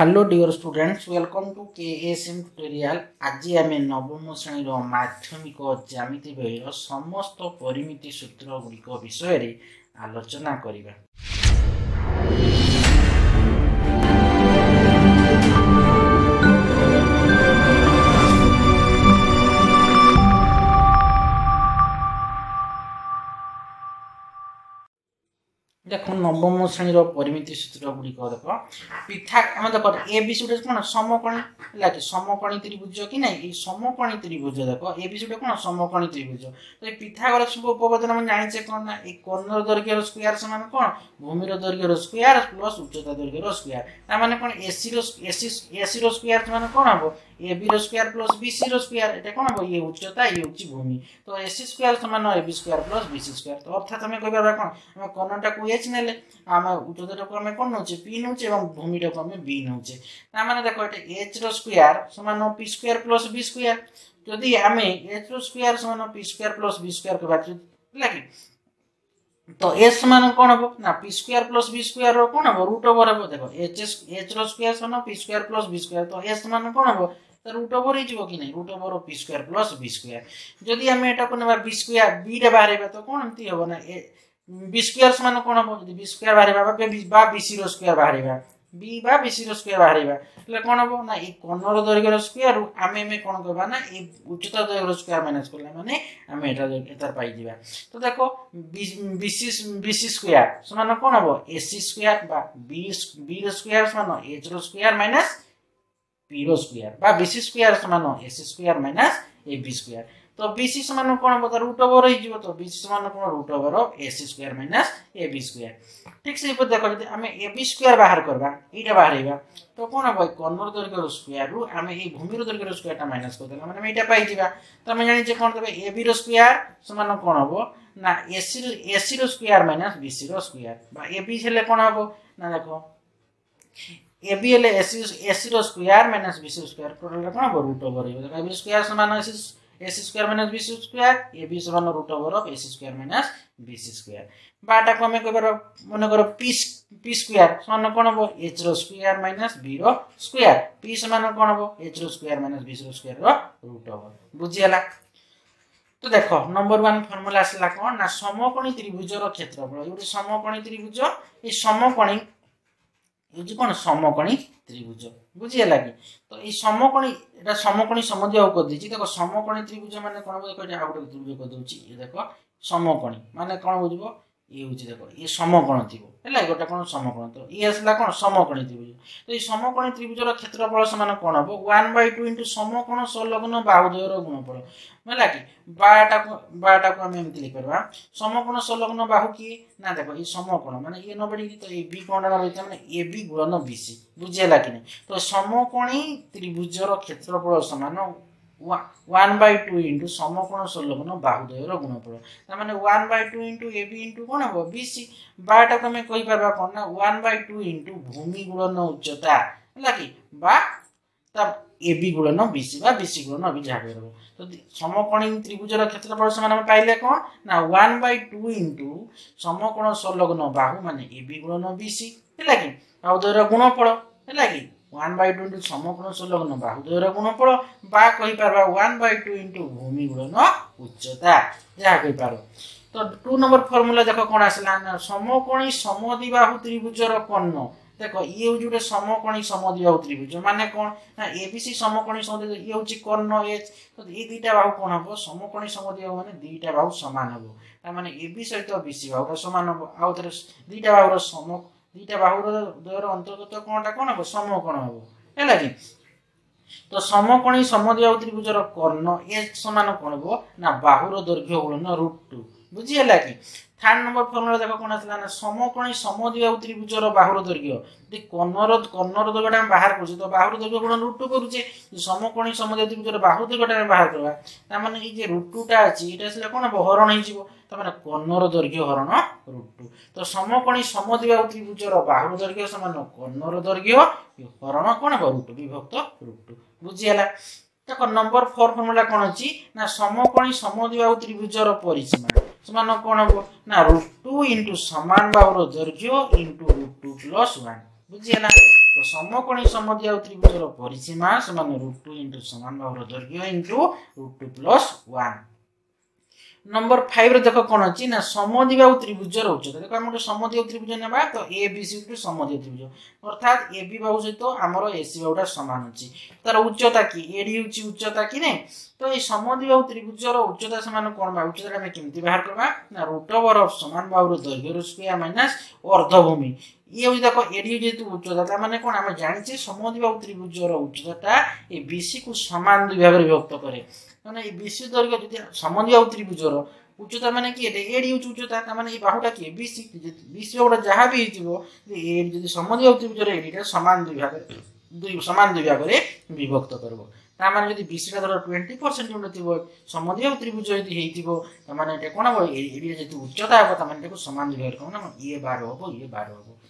hello dear students welcome to K S M tutorial ଆଜି ଆମେ ନବମ ଶ୍ରେଣୀର ମାଧ୍ୟମିକ ଜ୍ୟାମିତି ବହିର ସମସ୍ତ ପରିମିତି ସୂତ୍ରଗୁଡ଼ିକ ବିଷୟରେ ଆଲୋଚନା କରିବା ଦେଖ ନବମ ଶ୍ରେଣୀର ପରିମିତି ସୂତ୍ର ଗୁଡ଼ିକ ଦେଖ ପିଠା ଆମେ ଦେଖ ଏ ବି ସି ଗୋଟେ କ'ଣ ସମକଣୀ ହେଲା କି ସମକଣୀ ତ୍ରିଭୁଜ କି ନାହିଁ ଏଇ ସମକଣୀ ତ୍ରିଭୁଜ ଦେଖ ଏ ବି ସି ଗୋଟେ କ'ଣ ସମକଣୀ ତ୍ରିଭୁଜ ଯଦି ପିଠାଘର ଶୁଭ ଉପବାଦନ ଆମେ ଜାଣିଛେ କ'ଣ ନା ଏଇ କର୍ଣ୍ଣର ଦୈର୍ଘ୍ୟର ସ୍କୋୟାର ସେମାନେ କ'ଣ ଭୂମିର ଦୈର୍ଘ୍ୟର ସ୍କୋୟାର ପ୍ଲସ୍ ଉଚ୍ଚତା ଦୈର୍ଘ୍ୟର ସ୍କୋୟାର ତା ମାନେ କ'ଣ ଏସିର ଏସି ଏସିର ସ୍କୋୟାର ସେମାନେ କ'ଣ ହେବ ଏ ବିର ସ୍କୋୟାର ପ୍ଲସ୍ ବି ସିର ସ୍କୋୟାର ଏଇଟା କ'ଣ ହେବ ଇଏ ଉଚ୍ଚତା ଇଏ ହେଉଛି ଭୂମି ତ ଏ ସି ସ୍କୋୟାର ସମାନ A B square plus B C square ତ ଅର୍ଥାତ୍ ଆମେ କହିପାରିବା କ'ଣ ଆମେ କର୍ଣ୍ଣଟାକୁ ଏଚ୍ ନେଲେ ଆମେ ଉଚ୍ଚତାଟାକୁ ଆମେ କ'ଣ ନେଉଛେ ପି ନେଉଛେ ଏବଂ ଭୂମିଟାକୁ ଆମେ ବି ନେଉଛେ ତା ମାନେ ଦେଖ ଏଇଟା ଏଚ୍ର ସ୍କୋୟାର ସମାନ P square plus B square ଯଦି ଆମେ ଏଚ୍ର ସ୍କୋୟାର ସମାନ P square plus B square କହିବା ହେଲା କି ତ ଏଚ୍ ସମାନ କ'ଣ ହେବ ନା P square plus B square କ'ଣ ହେବ ରୁଟ୍ ଓଭର ହେବ ଦେଖ ଏଚ୍ ଏଚ୍ର ସ୍କୋୟାର ସମାନ P square plus B square ତ ଏଚ୍ ସମାନ କ'ଣ ହେବ तो रुट ओवर हो कि नहीं root over P square plus B square जदि आम यहाँ ना बी स्कोयर बीटा बाहर तो कौन एमती हम ना बी स्कोयर सामान कौन हम जब बी स्कोयर बाहर बी सी स्कोयर बाहर বি বা বিসির স্কোয়ার বাহারা তাহলে কোণ হব না এই কোণর দৈর্ঘ্যর স্কোয়ার আমি আমি কোণ করবা না এই উচ্চতা দৈর্ঘ্যর স্কোয়ার মাইনাস করলে মানে আমি এটা এটা পাইযা তো দেখো বিসি বিসি স্কোয়ার সমান কোণ হব এসি স্কোয়ার বা বি বি স্কোয়ার সমান এইচ স্কোয়ার মাইনাস পিরো স্কোয়ার বা বিসি স্কোয়ার সমান AC square minus AB square তো বিসি সমান কোণ হব তার রুট ওভর হয়ে তো বিসি সমান কোণ root over AC square minus AB square ঠিক সেইপরি দেখ যদি আমি এবি স্কোয়ার বাহার করবা এইটা বাহারাইবা তো কোণ হব কর্ণর দৈর্ঘ্যর স্কোয়ার রু আমি এই ভূমির দৈর্ঘ্যর স্কোয়ারটা মাইনাস করেদেলা মানে আমি এইটা পাইযা তো আমি জানিছে কোণ দেবে এবি র স্কোয়ার সমান কোণ হব না এসি এসি র স্কোয়ার মাইনাস বিসি র স্কোয়ার বা এবি হলে কোণ হব না দেখো ए बी ହେଲେ AC ଏସିର square minus B C square ଟୋଟାଲଟା କ'ଣ ହେବ ରୁଟ୍ ଓଭର ହେଇଯିବ ଏ ବି ସ୍କୋୟାର ସମାନ AC AC square minus B C square A B ସମାନ root over of AC square minus B C square ବା ଏଟାକୁ ଆମେ କହିବାର ମନେକର ପି ପି ସ୍କୋୟାର ସମାନ କ'ଣ ହେବ ଏଚ୍ର ସ୍କୋୟାର ମାଇନସ୍ ବିର ସ୍କୋୟାର ପି ସମାନ କ'ଣ ହେବ ଏଚ୍ର ସ୍କୋୟାର ମାଇନସ୍ ବି ସିର ସ୍କୋୟାରର ରୁଟ୍ ଓଭର ବୁଝିହେଲା তো দেখো নম্বর ওয়ান ফর্মুলা আসলা কোণ না সমকোণী ত্রিভুজর ক্ষেত্রফল এই গোটে সমকোণী ত্রিভুজ এই সমকোণী ହେଉଛି କ'ଣ ସମକଣୀ ତ୍ରିଭୁଜ ବୁଝିହେଲା କି ତ ଏଇ ସମକଣୀ ଏଇଟା ସମକଣୀ ସମ୍ବନ୍ଧୀୟ କରିଦେଇଛି ଦେଖ ସମକଣୀ ତ୍ରିଭୁଜ ମାନେ କ'ଣ ଦେଖ ଏଇଟା ଆଉ ଗୋଟେ ତ୍ରିଭୁଜ କରିଦେଉଛି ଇଏ ଦେଖ ସମକଣୀ ମାନେ କ'ଣ ବୁଝିବ ଇଏ ହେଉଛି ଦେଖ ଇଏ ସମକୋଣ ଥିବ ହେଲା ଗୋଟେ କ'ଣ ସମକୋଣ ଥିବ ଇଏ ଆସିଲା କ'ଣ ସମକୋଣୀ ତ୍ରିଭୁଜ ତ ଏଇ ସମକୋଣୀ ତ୍ରିଭୁଜର କ୍ଷେତ୍ରଫଳ ସେମାନେ କ'ଣ ହେବ ୱାନ୍ ବାଇ ଟୁ ଇଣ୍ଟୁ ସମକୋଣ ସଂଲଗ୍ନ ବାହୁଦ୍ୱୟର ଗୁଣଫଳ ହେଲା କି ବାଟାକୁ ବାଟାକୁ ଆମେ ଏମିତି ଲେଖିପାରିବା ସମକୋଣ ସଂଲଗ୍ନ ବାହୁ କି ନା ଦେଖ ଏଇ ସମକୋଣ ମାନେ ଇଏ ନ ନବଡ଼ି ତ ଏ ବି କୋଣଟା ରହିଥାଏ ମାନେ ଏ ବି ଗୁଣନ ବି ସି ବୁଝି କି ନାହିଁ ତ ସମକୋଣୀ ତ୍ରିଭୁଜର କ୍ଷେତ୍ରଫଳ ସମାନ ওৱান বাই টু ইণ্টু সমকোণ চল্লকোণ বাহুদয়ৰ গুণফল তাৰমানে one by two into A B into কোন হ'ব বি চি বাৰটা তুমি কৈ পাৰিবা কোন না ওৱান বাই টু ইণ্টু ভূমি গুণন উচ্চতা হ'লা কি বা তাৰ এ বি গুণন বি চি বা বি চি গুণন অবি যাহে হ'ব যদি সমকোণী ত্ৰিভুজৰ ক্ষেত্ৰফল সমান আমি পাৰিলে কওঁ না ওৱান বাই টু ইণ্টু সমকোণ চল্লগ্ন বাহু মানে এ বি গুণন বি চি হ'লা কি বাহুদয়ৰ গুণফল হ'লা কি ୱାନ୍ ବାଇ ଟୁ ଇଣ୍ଟୁ ସମଗ୍ର ସଂଲଗ୍ନ ବାହୁଦର ଗୁଣଫଳ ବା କହିପାରିବା ୱାନ୍ ବାଇ ଟୁ ଇଣ୍ଟୁ ଭୂମି ଗୁଣନ ଉଚ୍ଚତା ଯାହା କହିପାରୁ ତ ଟୁ ନମ୍ବର ଫର୍ମୁଲା ଦେଖ କ'ଣ ଆସିଲା ସମକୋଣୀ ସମଦି ବାହୁ ତ୍ରିଭୁଜର କର୍ଣ୍ଣ ଦେଖ ଇଏ ହେଉଛି ଗୋଟେ ସମକୋଣୀ ସମଦି ବାହୁ ତ୍ରିଭୁଜ ମାନେ କ'ଣ ନା ଏ ବି ସି ସମକୋଣୀ ସମଦି ଇଏ ହେଉଛି କର୍ଣ୍ଣ ଏଚ୍ ତ ଏଇ ଦୁଇଟା ବାହୁ କ'ଣ ହେବ ସମକୋଣୀ ସମଦି ବାହୁ ମାନେ ଦୁଇଟା ବାହୁ ସମାନ ହେବ ତା ମାନେ ଏ ବି ସହିତ ବି ସି ବାହୁର ସମାନ ହେବ ଆଉ ଥରେ ଦୁଇଟା ବାହୁର ଦୁଇଟା ବାହୁର ଦ୍ୱୟର ଅନ୍ତର୍ଗତ କ'ଣଟା କ'ଣ ହେବ ସମ କଣ ହେବ ହେଲା କି ତ ସମ ସମକୋଣୀ ସମଦେୟ ତ୍ରିଭୁଜର କର୍ଣ୍ଣ ଏ ସମାନ କ'ଣ ହେବ ନା ବାହୁର ଦୈର୍ଘ୍ୟ ଗୁଣନ ରୁଟ୍ ଟୁ ବୁଝିହେଲା କି ଥାର୍ଡ ନମ୍ବର ଫର୍ମୁଲା ଦେଖ କ'ଣ ଆସିଲା ନା ସମ ସମକୋଣୀ ସମଦେୟ ତ୍ରିଭୁଜର ବାହୁର ଦୈର୍ଘ୍ୟ ଯଦି କର୍ଣ୍ଣର କର୍ଣ୍ଣର ଦୈର୍ଘ୍ୟଟା ଆମେ ବାହାର କରୁଛେ ତ ବାହୁର ଦୈର୍ଘ୍ୟ ଗୁଣ ରୁଟ୍ ଟୁ କରୁଛେ ସମକୋଣୀ ସମଦେୟ ତ୍ରିଭୁଜର ବାହୁ ଦୈର୍ଘ୍ୟଟା ଆମେ ବାହାର କରିବା ତାମାନେ ଏଇ ଯେ ରୁଟୁଟା ଅଛି ଏଇଟା ଆସିଲା କ'ଣ ହେବ ହରଣ ହେଇଯିବ ତାମାନେ କନର ଦୈର୍ଘ୍ୟ ହରଣ ରୁଟୁ ତ ତ ସମକଣୀ ସମ ତ୍ରିଭୁଜର ବାହୁ ଦୈର୍ଘ୍ୟ ସମାନ କନର ଦୈର୍ଘ୍ୟ ହରଣ କ'ଣ ହେବ ରୁଟୁ ବିଭକ୍ତ ରୁଟୁ ଟୁ ବୁଝିହେଲା ଦେଖ ନମ୍ବର ଫୋର୍ ଫର୍ମୁଲା କ'ଣ ଅଛି ନା ସମକଣୀ ସମ ଦ୍ୱିବାହୁ ତ୍ରିଭୁଜର ପରିସୀମା ସେମାନେ କ'ଣ ହେବ ନା ରୁଟୁ ଇଣ୍ଟୁ ସମାନ ବାହୁର ଦୈର୍ଘ୍ୟ ଇଣ୍ଟୁ ରୁଟ୍ ପ୍ଲସ୍ ୱାନ୍ ବୁଝିହେଲା ତ ସମକଣୀ ସମଧି ଆଉ ତ୍ରିଭୁଜର ପରିସୀମା ସେମାନେ ରୁଟ୍ ଇଣ୍ଟୁ ସମାନ ଭାବର ଦୈର୍ଘ୍ୟ into root plus one number ଫାଇଭରେ ଦେଖ କ'ଣ ଅଛି ନା ସମଧିବା ଆଉ ତ୍ରିଭୁଜର ଉଚ୍ଚତା ଦେଖ ଆମେ ଗୋଟେ ସମଧିବ ତ୍ରିଭୁଜ ନେବା ତ ଏ ବି ସି ଗୋଟେ ସମଧିବ ତ୍ରିଭୁଜ ଅର୍ଥାତ୍ ଏ ବି ବାହୁ ସହିତ ଆମର ଏ ସି ବାହୁଟା ସମାନ ଅଛି ତାର ଉଚ୍ଚତା କି ଏଡ଼ି ହେଉଛି ଉଚ୍ଚତା କି ନାହିଁ ତ ଏଇ ସମଧିବ ଆଉ ତ୍ରିଭୁଜର ଉଚ୍ଚତା ସମାନ କ'ଣ ବା ଉଚ୍ଚତାଟା ଆମେ କେମିତି ବାହାର କରିବା ନା ରୁଟ ଓଭର ଅଫ୍ ସମାନ ବାହୁର ଦୈର୍ଘ୍ୟ ଇଏ ହେଉଛି ଦେଖ ଏଠି ଯେହେତୁ ଉଚ୍ଚତା ତା ମାନେ କ'ଣ ଆମେ ଜାଣିଛେ ସମଦ୍ୱିଭା ତ୍ରିଭୁଜର ଉଚ୍ଚତାଟା ଏ ବିସିକୁ ସମାନ ଦୁଇ ଭାଗରେ ବିଭକ୍ତ କରେ ମାନେ ଏ ବିସି ଦୈର୍ଘ୍ୟ ଯଦି ସମଦ୍ୱିଭା ତ୍ରିଭୁଜର ଉଚ୍ଚତା ମାନେ କି ଏଠି ଏଡି ହେଉଛି ଉଚ୍ଚତା ତା ମାନେ ଏଇ ବାହୁଟା କିଏ ବିସି ବିସି ବାହୁଟା ଯାହା ବି ହେଇଥିବ ଏଡି ଯଦି ସମଦ୍ୱିଭା ତ୍ରିଭୁଜର ଏଡିଟା ସମାନ ଦୁଇ ଭାଗରେ ଦୁଇ ସମାନ ଦୁଇ ଭାଗରେ ବିଭକ୍ତ କରିବ ତା ମାନେ ଯଦି ବିସିଟା ଧର ଟ୍ୱେଣ୍ଟି ପରସେଣ୍ଟ ଯେଉଁଟା ଥିବ ସମଦ୍ୱିଭା ତ୍ରିଭୁଜ ଯଦି ହେଇଥିବ ତାମାନେ ମାନେ ଏଇଟା କ'ଣ ହେବ ଏରିଆ ଯଦି ଉଚ୍ଚତା ହେବ ତା ଏଟାକୁ ସମାନ ଦୁଇ ଭାଗରେ କ'ଣ ଇଏ ବାର ହେବ ଇଏ ବାର ହେବ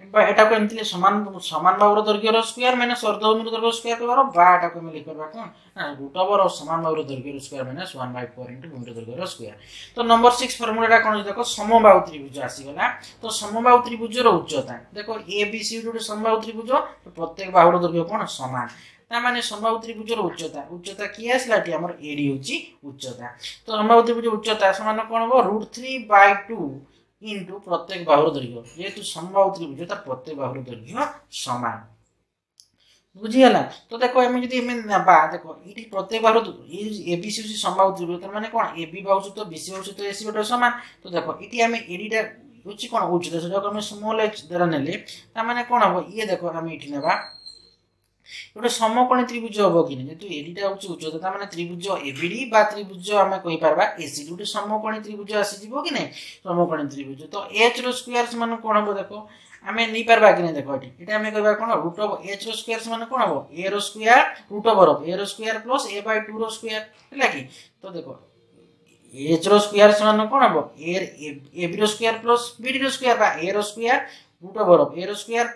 କିମ୍ବା ଏଟାକୁ ଏମିତି ସମାନ ସମାନ ଭାବରେ ଦୈର୍ଘ୍ୟର ସ୍କୋୟାର ମାନେ ଅର୍ଦ୍ଧମୁର ଦୈର୍ଘ୍ୟ ସ୍କୋୟାର କରିବାର ବା ଏଟାକୁ ଆମେ ଲେଖିପାରିବା କ'ଣ ନା ରୁଟ୍ ଓଭର ସମାନ ଭାବରେ ଦୈର୍ଘ୍ୟର ସ୍କୋୟାର ମାନେ ୱାନ୍ ବାଇ ଫୋର୍ ଇଣ୍ଟୁ ଗୁଣ୍ଡ ଦୈର୍ଘ୍ୟର ସ୍କୋୟାର ତ ନମ୍ବର ସିକ୍ସ ଫର୍ମୁଲାଟା କ'ଣ ଦେଖ ସମବାହୁ ତ୍ରିଭୁଜ ଆସିଗଲା ତ ସମବାହୁ ତ୍ରିଭୁଜର ଉଚ୍ଚତା ଦେଖ ଏ ବି ସି ଗୋଟେ ସମବାହୁ ତ୍ରିଭୁଜ ପ୍ରତ୍ୟେକ ବାହୁର ଦୈର୍ଘ୍ୟ କ'ଣ ସମାନ ତା ମାନେ ସମବାହୁ ତ୍ରିଭୁଜର ଉଚ୍ଚତା ଉଚ୍ଚତା କିଏ ଆସିଲା ଟି ଆମର ଏଡି ହଉଛି ଉଚ୍ଚତା ତ ସମବାହୁ ତ୍ରିଭୁଜ ଉଚ୍ଚତା ସମାନ କ'ଣ ହବ root three by two into প্রত্যেক বাহুর দৈর্ঘ্য যেহেতু সম্ভব ত্রিভুজ তা প্রত্যেক বাহুর দৈর্ঘ্য সমান বুঝিগলা তো দেখ আমি যদি এমনি নেবা দেখ এটি প্রত্যেক বাহুর এবি হচ্ছে সম্ভব ত্রিভুজ তার মানে কোণ এবি বাহু সহ বিসি বাহু সহ এসি বাহুটা সমান তো দেখ এটি আমি এডিটা হচ্ছে কোণ উচ্চতা সেটাকে আমি স্মল এক্স দ্বারা নেলে তার মানে কোণ হব ইয়ে দেখো আমি এটি নেবা ଗୋଟେ ସମକୋଣୀ ତ୍ରିଭୁଜ ହବ କି ନାହିଁ ଯେହେତୁ ଏଡ଼ିଟା ହେଉଛି ଉଚ୍ଚତା ମାନେ ତ୍ରିଭୁଜ ଏଭିଡ଼ି ବା ତ୍ରିଭୁଜ ଆମେ କହିପାରିବା ଏସିଡ଼ି ଗୋଟେ ସମକୋଣୀ ତ୍ରିଭୁଜ ଆସିଯିବ କି ନାହିଁ ସମକୋଣୀ ତ୍ରିଭୁଜ ତ ଏଚ୍ର ସ୍କୋୟାର ସେମାନେ କ'ଣ ହବ ଦେଖ ଆମେ ନେଇପାରିବା କି ନାହିଁ ଦେଖ ଏଠି ଏଇଟା ଆମେ କହିବା କ'ଣ ରୁଟ୍ ଅଫ୍ ଏଚ୍ର ସ୍କୋୟାର ସେମାନେ କ'ଣ ହବ ଏର ସ୍କୋୟାର ରୁଟ୍ ଅଫ୍ ଅଫ୍ ଏର ସ୍କୋୟାର ପ୍ଲସ୍ ଏ ବାଇ ଟୁର ସ୍କୋୟାର ହେଲା କି ତ ଦେଖ ଏଚ୍ର ସ୍କୋୟାର ସେମାନେ କ'ଣ ହବ ଏ ଏବିର ସ୍କୋୟାର ପ୍ଲସ୍ ବିଡ଼ିର ସ୍କୋୟାର ବା ଏର ସ୍କୋୟାର ରୁଟ୍ ଅଫ୍ ଅଫ୍ ଏର ସ୍କୋୟାର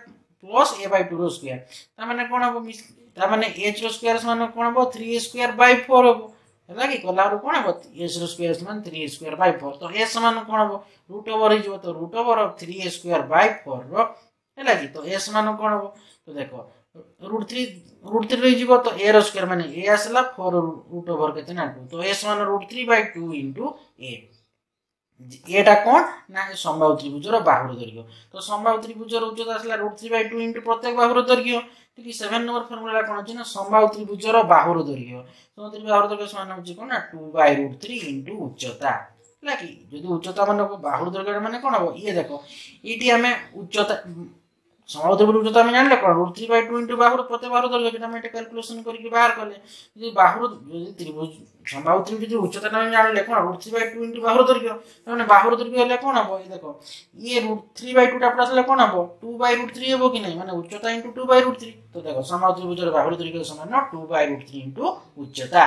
প্লস এ বাই টুর স্কোয়ার ତା ମାନେ କ'ଣ ହେବ ତା ମାନେ ଏଚ୍ର ସ୍କୋୟାର ସମାନ କ'ଣ ହେବ ଥ୍ରୀ ସ୍କୋୟାର ବାଇ ଫୋର୍ ହେବ ହେଲା କି କଲାବେଳକୁ କ'ଣ ହେବ ଏଚ୍ର ସ୍କୋୟାର ସମାନ ଥ୍ରୀ ସ୍କୋୟାର ବାଇ ଫୋର୍ ତ ଏ ସମାନ କ'ଣ ହେବ ରୁଟ୍ ଓଭର୍ ହେଇଯିବ ତ root over three A square by ଫୋର୍ର ହେଲା କି ତ ଏ ସମାନ କ'ଣ ହେବ ତ ଦେଖ ରୁଟ୍ ଥ୍ରୀ ରୁଟ୍ ଥ୍ରୀ ରହିଯିବ ତ ଏର ସ୍କୋୟାର ମାନେ ଏ ଆସିଲା ଫୋର୍ ରୁଟ୍ ଓଭର୍ କେତେ ନା ଟୁ ତ ଏ ସମାନ root three by two into A এটা কোণ না সম্ভাব ত্রিভুজর বাহুর দৈর্ঘ্য তো সম্ভাব ত্রিভুজর উচ্চতা আসলে root three by two into প্রত্যেক বাহুর দৈর্ঘ্য ঠিক সেভেন নম্বর ফর্মুলাটা কোণ হচ্ছে না সম্ভাব ত্রিভুজর বাহুর দৈর্ঘ্য সম্ভাব ত্রিভুজ বাহুর দৈর্ঘ্য সমান হচ্ছে কোণ না two by root three into উচ্চতা ହେଲା କି ଯଦି ଉଚ୍ଚତା ମାନ ବାହୁର ଦରକାର ମାନେ କ'ଣ ହେବ ଇଏ ଦେଖ ଏଇଠି ଆମେ ଉଚ୍ଚତା সম্ভবত রুট তো আমি জানলে କ'ଣ root three by two into ବାହୁର ପ୍ରତି ବାହୁର ଦୈର୍ଘ୍ୟ ଯଦି ଆମେ ଏଇଟା କ୍ୟାଲକୁଲେସନ୍ କରିକି ବାହାର କଲେ ଯଦି ବାହୁର ଯଦି ତ୍ରିଭୁଜ ସମ୍ଭାବ୍ୟ ତ୍ରିଭୁଜ ଉଚ୍ଚତା ଆମେ ଜାଣିଲେ କ'ଣ root three by two into ବାହୁର ଦୈର୍ଘ୍ୟ ତାମାନେ ବାହୁର ଦୈର୍ଘ୍ୟ ହେଲେ କ'ଣ ହବ ଏଇ ଦେଖ ଇଏ ରୁଟ୍ ଥ୍ରୀ ବାଇ ଟୁଟା ପଟେ ଆସିଲେ କ'ଣ ହବ ଟୁ ବାଇ ରୁଟ୍ ଥ୍ରୀ ହେବ କି ନାହିଁ ମାନେ ଉଚ୍ଚତା into two by root three ତ ଦେଖ ସମ୍ଭାବ୍ୟ ତ୍ରିଭୁଜର ବାହୁର ଦୈର୍ଘ୍ୟ ସମାନ two by root three into ଉଚ୍ଚତା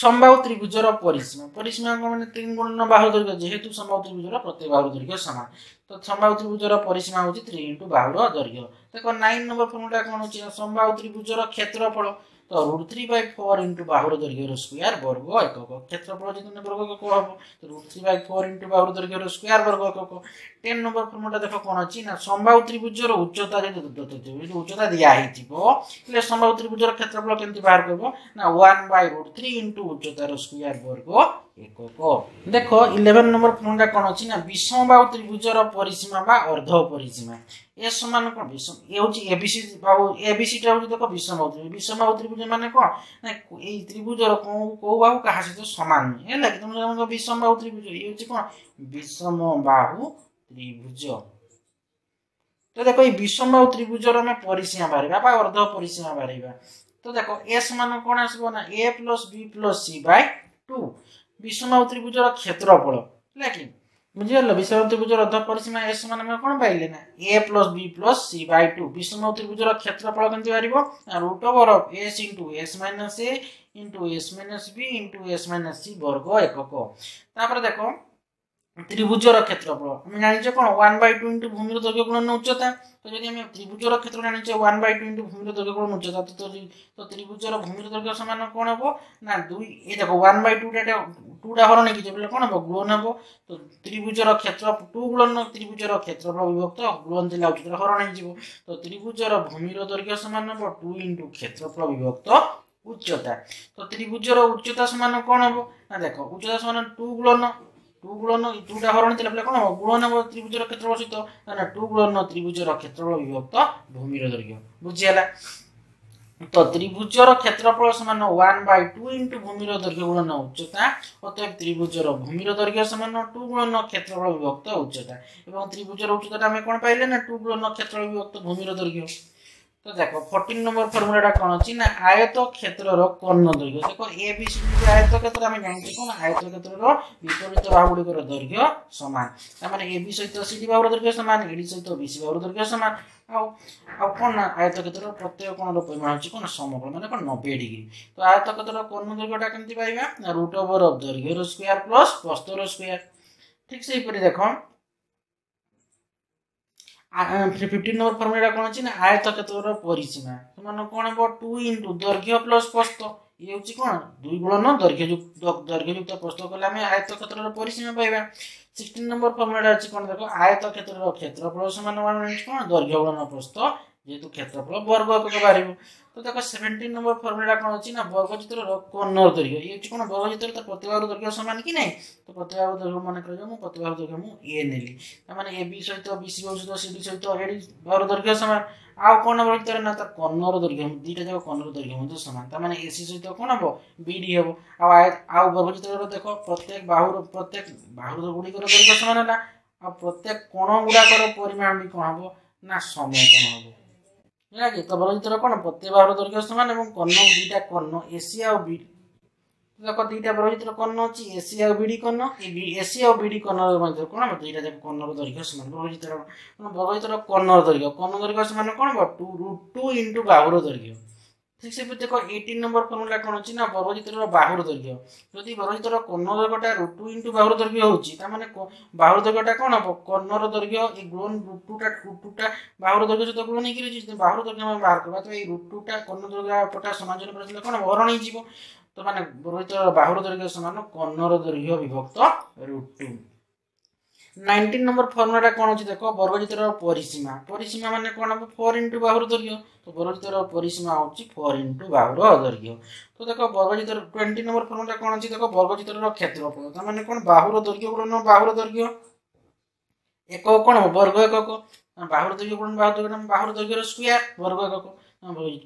সম্ভাব্য ত্রিভুজর পরিসীমা পরিসীমা মানে তিন গুণ বাহুর দৈর্ঘ্য যেহেতু সম্ভাব্য ত্রিভুজর প্রত্যেক বাহুর দৈর্ঘ্য সমান ତ ସମ୍ଭାବ ତ୍ରିଭୁଜର ପରିସୀମା ହେଉଛି ଥ୍ରୀ ଇଣ୍ଟୁ ବାହୁର ଦୈର୍ଘ୍ୟ ଦେଖ ନାଇନ ନମ୍ବର ଫର୍ମୁଲାଟା କ'ଣ ହେଉଛି ସମ୍ଭାବ ତ୍ରିଭୁଜର କ୍ଷେତ୍ରଫଳ ତ root three by four into ବାହୁର ଦୈର୍ଘ୍ୟର ସ୍କୋୟାର ବର୍ଗ ଏକକ କ୍ଷେତ୍ରଫଳ ଯଦି ବର୍ଗ କକ ହେବ ତ root three by four into ବାହୁର ଦୈର୍ଘ୍ୟର ସ୍କୋୟାର ବର୍ଗ ଏକକ ଟେନ୍ ନମ୍ବର ଫର୍ମୁଲାଟା ଦେଖ କ'ଣ ଅଛି ନା ସମ୍ଭାବ ତ୍ରିଭୁଜର ଉଚ୍ଚତା ଯଦି ଉଚ୍ଚତା ଦିଆ ହେଇଥିବ ହେଲେ ସମ୍ଭାବ ତ୍ରିଭୁଜର କ୍ଷେତ୍ରଫଳ କେମିତି ବାହାର କରିବ ନା one by root three into ଉଚ୍ଚତାର square ବର୍ଗ ଏକକ ଦେଖ ଇଲେଭେନ୍ ନମ୍ବର ପ୍ରଶ୍ନଟା କ'ଣ ଅଛି ନା ବିଷମ ବାହୁ ତ୍ରିଭୁଜର ପରିସୀମା ବା ଅର୍ଦ୍ଧ ପରିସୀମା ଏ ସମାନ କ'ଣ ବିଷମ ଏ ହେଉଛି ଏବିସି ବାହୁ ଏବିସିଟା ହେଉଛି ଦେଖ ବିଷମ ବାହୁ ତ୍ରିଭୁଜ ବିଷମ ବାହୁ ତ୍ରିଭୁଜ ମାନେ କ'ଣ ନା ଏଇ ତ୍ରିଭୁଜର କେଉଁ କେଉଁ ବାହୁ କାହା ସହିତ ସମାନ ନୁହେଁ ହେଲା କି ତୁମେ ବିଷମ ବାହୁ ତ୍ରିଭୁଜ ଇଏ ହେଉଛି କ'ଣ ବିଷମ ବାହୁ ତ୍ରିଭୁଜ ତ ଦେଖ ଏଇ ବିଷମ ବାହୁ ତ୍ରିଭୁଜର ଆମେ ପରିସୀମା ବାହାରିବା ବା ଅର୍ଦ୍ଧ ପରିସୀମା ବାହାରିବା ତ ଦେଖ ଏ ସମାନ କ'ଣ ଆସିବ ନା A plus B plus C by two ବିଷମ ତ୍ରିଭୁଜର କ୍ଷେତ୍ରଫଳ ହେଲା କି ବୁଝିପାରିଲ ବିଷମ ତ୍ରିଭୁଜର ଅର୍ଦ୍ଧ ପରିସୀମା ଏ ସମାନ ଆମେ କ'ଣ ପାଇଲେ ନା A plus B plus C by two ବିଷମ ତ୍ରିଭୁଜର କ୍ଷେତ୍ରଫଳ କେମିତି ବାହାରିବ root over of S into S minus A into S minus B into S minus C ବର୍ଗ ଏକକ ତାପରେ ଦେଖ ত্রিভুজর ক্ষেত্রফল আমি জানিছে কোণ ওয়ান বাই টু ইন্টু ভূমির দৈর্ঘ্য গুণন উচ্চতা তো যদি আমি ত্রিভুজর ক্ষেত্র জানিছে ওয়ান বাই টু ইন্টু ভূমির দৈর্ঘ্য গুণন উচ্চতা তো ত্রিভুজর ভূমির দৈর্ঘ্য সমান কোণ হব না দুই এ দেখো ওয়ান বাই টুটা টুটা হরণ নেকি বলে কোণ হব গ্লোন হব তো ত্রিভুজর ক্ষেত্র টু গ্লোন ত্রিভুজর ক্ষেত্রফল বিভক্ত গ্লোন দিলে উচ্চতা হরণ হয়ে তো ত্রিভুজর ভূমির দৈর্ঘ্য সমান হব টু ইন্টু ক্ষেত্রফল বিভক্ত উচ্চতা তো ত্রিভুজর উচ্চতা সমান কোণ হব না দেখো উচ্চতা সমান টু গ্লোন টু গুণন দুটা হরণ ଥିଲେ ବୋଲେ କ'ଣ ହେବ ଗୁଣନ ତ୍ରିଭୁଜର କ୍ଷେତ୍ରଫଳ ସହିତ না টু গুণন ଗୁଣନ ক্ষেত্রফল বিভক্ত ভূমির দৈর্ঘ্য বুঝি ବୁଝିହେଲା তো ତ୍ରିଭୁଜର ক্ষেত্রফল সমান ওয়ান বাই টু ইন্টু ভূমির দৈর্ঘ্য গুণন উচ্চতা অতএব ত্রিভুজর ভূমির দৈর্ঘ্য সমান টু গুণন ক্ষেত্রফল বিভক্ত উচ্চতা এবং ত্রিভুজর উচ্চতাটা আমি কোণ পাইলে না টু গুণন ক্ষেত্রফল বিভক্ত ভূমির দৈর্ঘ্য তো দেখ ফোরটিন নম্বর ফর্মুলাটা কোণ অছি না আয়ত ক্ষেত্রর কর্ণ দৈর্ঘ্য দেখ এ বি সি আয়ত ক্ষেত্র আমি জানিছি কোণ আয়ত ক্ষেত্রর বিপরীত বাহু গুড়িকর দৈর্ঘ্য সমান তার মানে এ বি সহিত সি ডি বাহুর দৈর্ঘ্য সমান এডি সহিত বি সি বাহুর দৈর্ঘ্য সমান ଆଉ ଆଉ କ'ଣ ନା ଆୟତ କ୍ଷେତ୍ରର ପ୍ରତ୍ୟେକ କୋଣର ପରିମାଣ ହେଉଛି କ'ଣ ସମକୋଣ ମାନେ କ'ଣ ନବେ ଡିଗ୍ରୀ ତ ଆୟତ କ୍ଷେତ୍ରର କୋଣ ଦୈର୍ଘ୍ୟଟା କେମିତି ପାଇବା ନା ରୁଟ୍ ଓଭର ଅଫ୍ ଦୈର୍ଘ୍ୟର ସ୍କୋୟାର ପ୍ଲସ୍ ପ୍ରସ୍ତର ସ୍କୋୟାର ଠିକ୍ ସେହିପରି ଦେଖ ଫିଫ୍ଟିନ୍ ନମ୍ବର ଫର୍ମୁଲା କ'ଣ ଅଛି ନା ଆୟତ କ୍ଷେତ୍ରର ପରିସୀମା ସେମାନଙ୍କ କ'ଣ ହେବ ଟୁ ଇଣ୍ଟୁ ଦୈର୍ଘ୍ୟ ପ୍ଲସ୍ ପ୍ରସ୍ତ ଇଏ ହେଉଛି କ'ଣ ଦୁଇ ନ ଦୈର୍ଘ୍ୟ ଦୈର୍ଘ୍ୟଯୁକ୍ତ ଦୈର୍ଘ୍ୟଯୁକ୍ତ ପ୍ରସ୍ତ କଲେ ଆମେ ଆୟତ କ୍ଷେତ୍ରର ପରିସୀମା ପାଇବା ସିକ୍ସଟିନ୍ ନମ୍ବର ଫର୍ମୁଲା ଅଛି କ'ଣ ଦେଖ ଆୟତ କ୍ଷେତ୍ରର କ୍ଷେତ୍ରଫଳ ସମାନ କ'ଣ ଦୈର୍ଘ୍ୟ ନ ପ୍ରସ୍ତ ଯେହେତୁ କ୍ଷେତ୍ରଫଳ ବର୍ଗ ଏକକ ବାହାରିବ তো দেখো সেভেন্টিন নম্বর ফর্মুলাটা কোণ হচ্ছে না বর্গচিত্রর কর্ণর দৈর্ঘ্য এই হচ্ছে কোনো বর্গচিত্র তো প্রতিবার দৈর্ঘ্য সমান কি নাই তো প্রতিবার দৈর্ঘ্য মনে করি মু প্রতিবার দৈর্ঘ্য মু এ নেলি তার মানে এ বি সহিত বি সি সহিত সি ডি সহিত এডি বার দৈর্ঘ্য সমান আউ কোণ হব ভিতরে না তা কর্ণর দৈর্ঘ্য দুইটা যাক কর্ণর দৈর্ঘ্য মধ্যে সমান তার মানে এসি সহিত কোণ হব বিডি হব আউ আউ বর্গচিত্রর দেখো প্রত্যেক বাহুর প্রত্যেক বাহুর গুড়িকর দৈর্ঘ্য সমান হলা আউ প্রত্যেক কোণ গুড়াকর পরিমাণ বি কোণ হব না সময় কোণ হব ହେଲା କି ତ ବଳଜିତର କ'ଣ ପତି ଭାବର ଦୈର୍ଘ୍ୟ ସମାନ ଏବଂ କର୍ଣ୍ଣ ଦୁଇଟା କର୍ଣ୍ଣ ଏସି ଆଉ ବିଡ଼ି ଦେଖ ଦୁଇଟା ବଳଜିତର କର୍ଣ୍ଣ ଅଛି ଏସି ଆଉ ବିଡ଼ି କର୍ଣ୍ଣ ଏସି ଆଉ ବିଡ଼ି କର୍ଣ୍ଣର ମଧ୍ୟ କ'ଣ ହେବ ଦୁଇଟା ଯାକ କର୍ଣ୍ଣର ଦୈର୍ଘ୍ୟ ସମାନ ବଳଜିତର ବଳଜିତର କର୍ଣ୍ଣର ଦୈର୍ଘ୍ୟ କର୍ଣ୍ଣ ଦୈର୍ଘ୍ୟ ସମାନ କ'ଣ ହେବ ଟୁ ରୁଟ୍ ଟୁ ଇଣ୍ଟୁ ବାହୁର ଦୈର୍ଘ୍ୟ ঠিক সেপরি দেখ এইটিন নম্বর ফর্মুলা কোণ হচ্ছে না বরজিতর বাহুর দৈর্ঘ্য যদি বরজিতর কর্ণ দৈর্ঘ্যটা রুট টু ইন্টু বাহুর দৈর্ঘ্য হচ্ছে তার মানে বাহুর দৈর্ঘ্যটা কোণ হব কর্ণর দৈর্ঘ্য এই গ্রোন রুট টুটা রুট টুটা বাহুর দৈর্ঘ্য যত গ্রোন হয়েকি রয়েছে বাহুর দৈর্ঘ্য আমি বাহার করবো এই রুট টুটা কর্ণ দৈর্ঘ্যটা সমান জন্য করেছিল কোণ হব হরণ হয়েযিব তো মানে বরজিতর বাহুর দৈর্ঘ্য সমান কর্ণর দৈর্ঘ্য বিভক্ত রুট টু নাইনটিন নম্বর ফর্মুলাটা কোণ হচ্ছে দেখ বর্গচিত্রর পরিসীমা পরিসীমা মানে কোণ হব ফোর ইন্টু বাহুর দৈর্ঘ্য তো বর্গচিত্রর পরিসীমা হচ্ছে ফোর ইন্টু বাহুর দৈর্ঘ্য তো দেখ বর্গচিত্র টোয়েন্টি নম্বর ফর্মুলাটা কোণ আছে দেখ বর্গচিত্রর ক্ষেত্রফল তার মানে কোণ বাহুর দৈর্ঘ্য গুণ বাহুর দৈর্ঘ্য একক কোণ হব বর্গ একক বাহুর দৈর্ঘ্য গুণ বাহুর দৈর্ঘ্য বাহুর দৈর্ঘ্যর স্কোয়ার বর্গ একক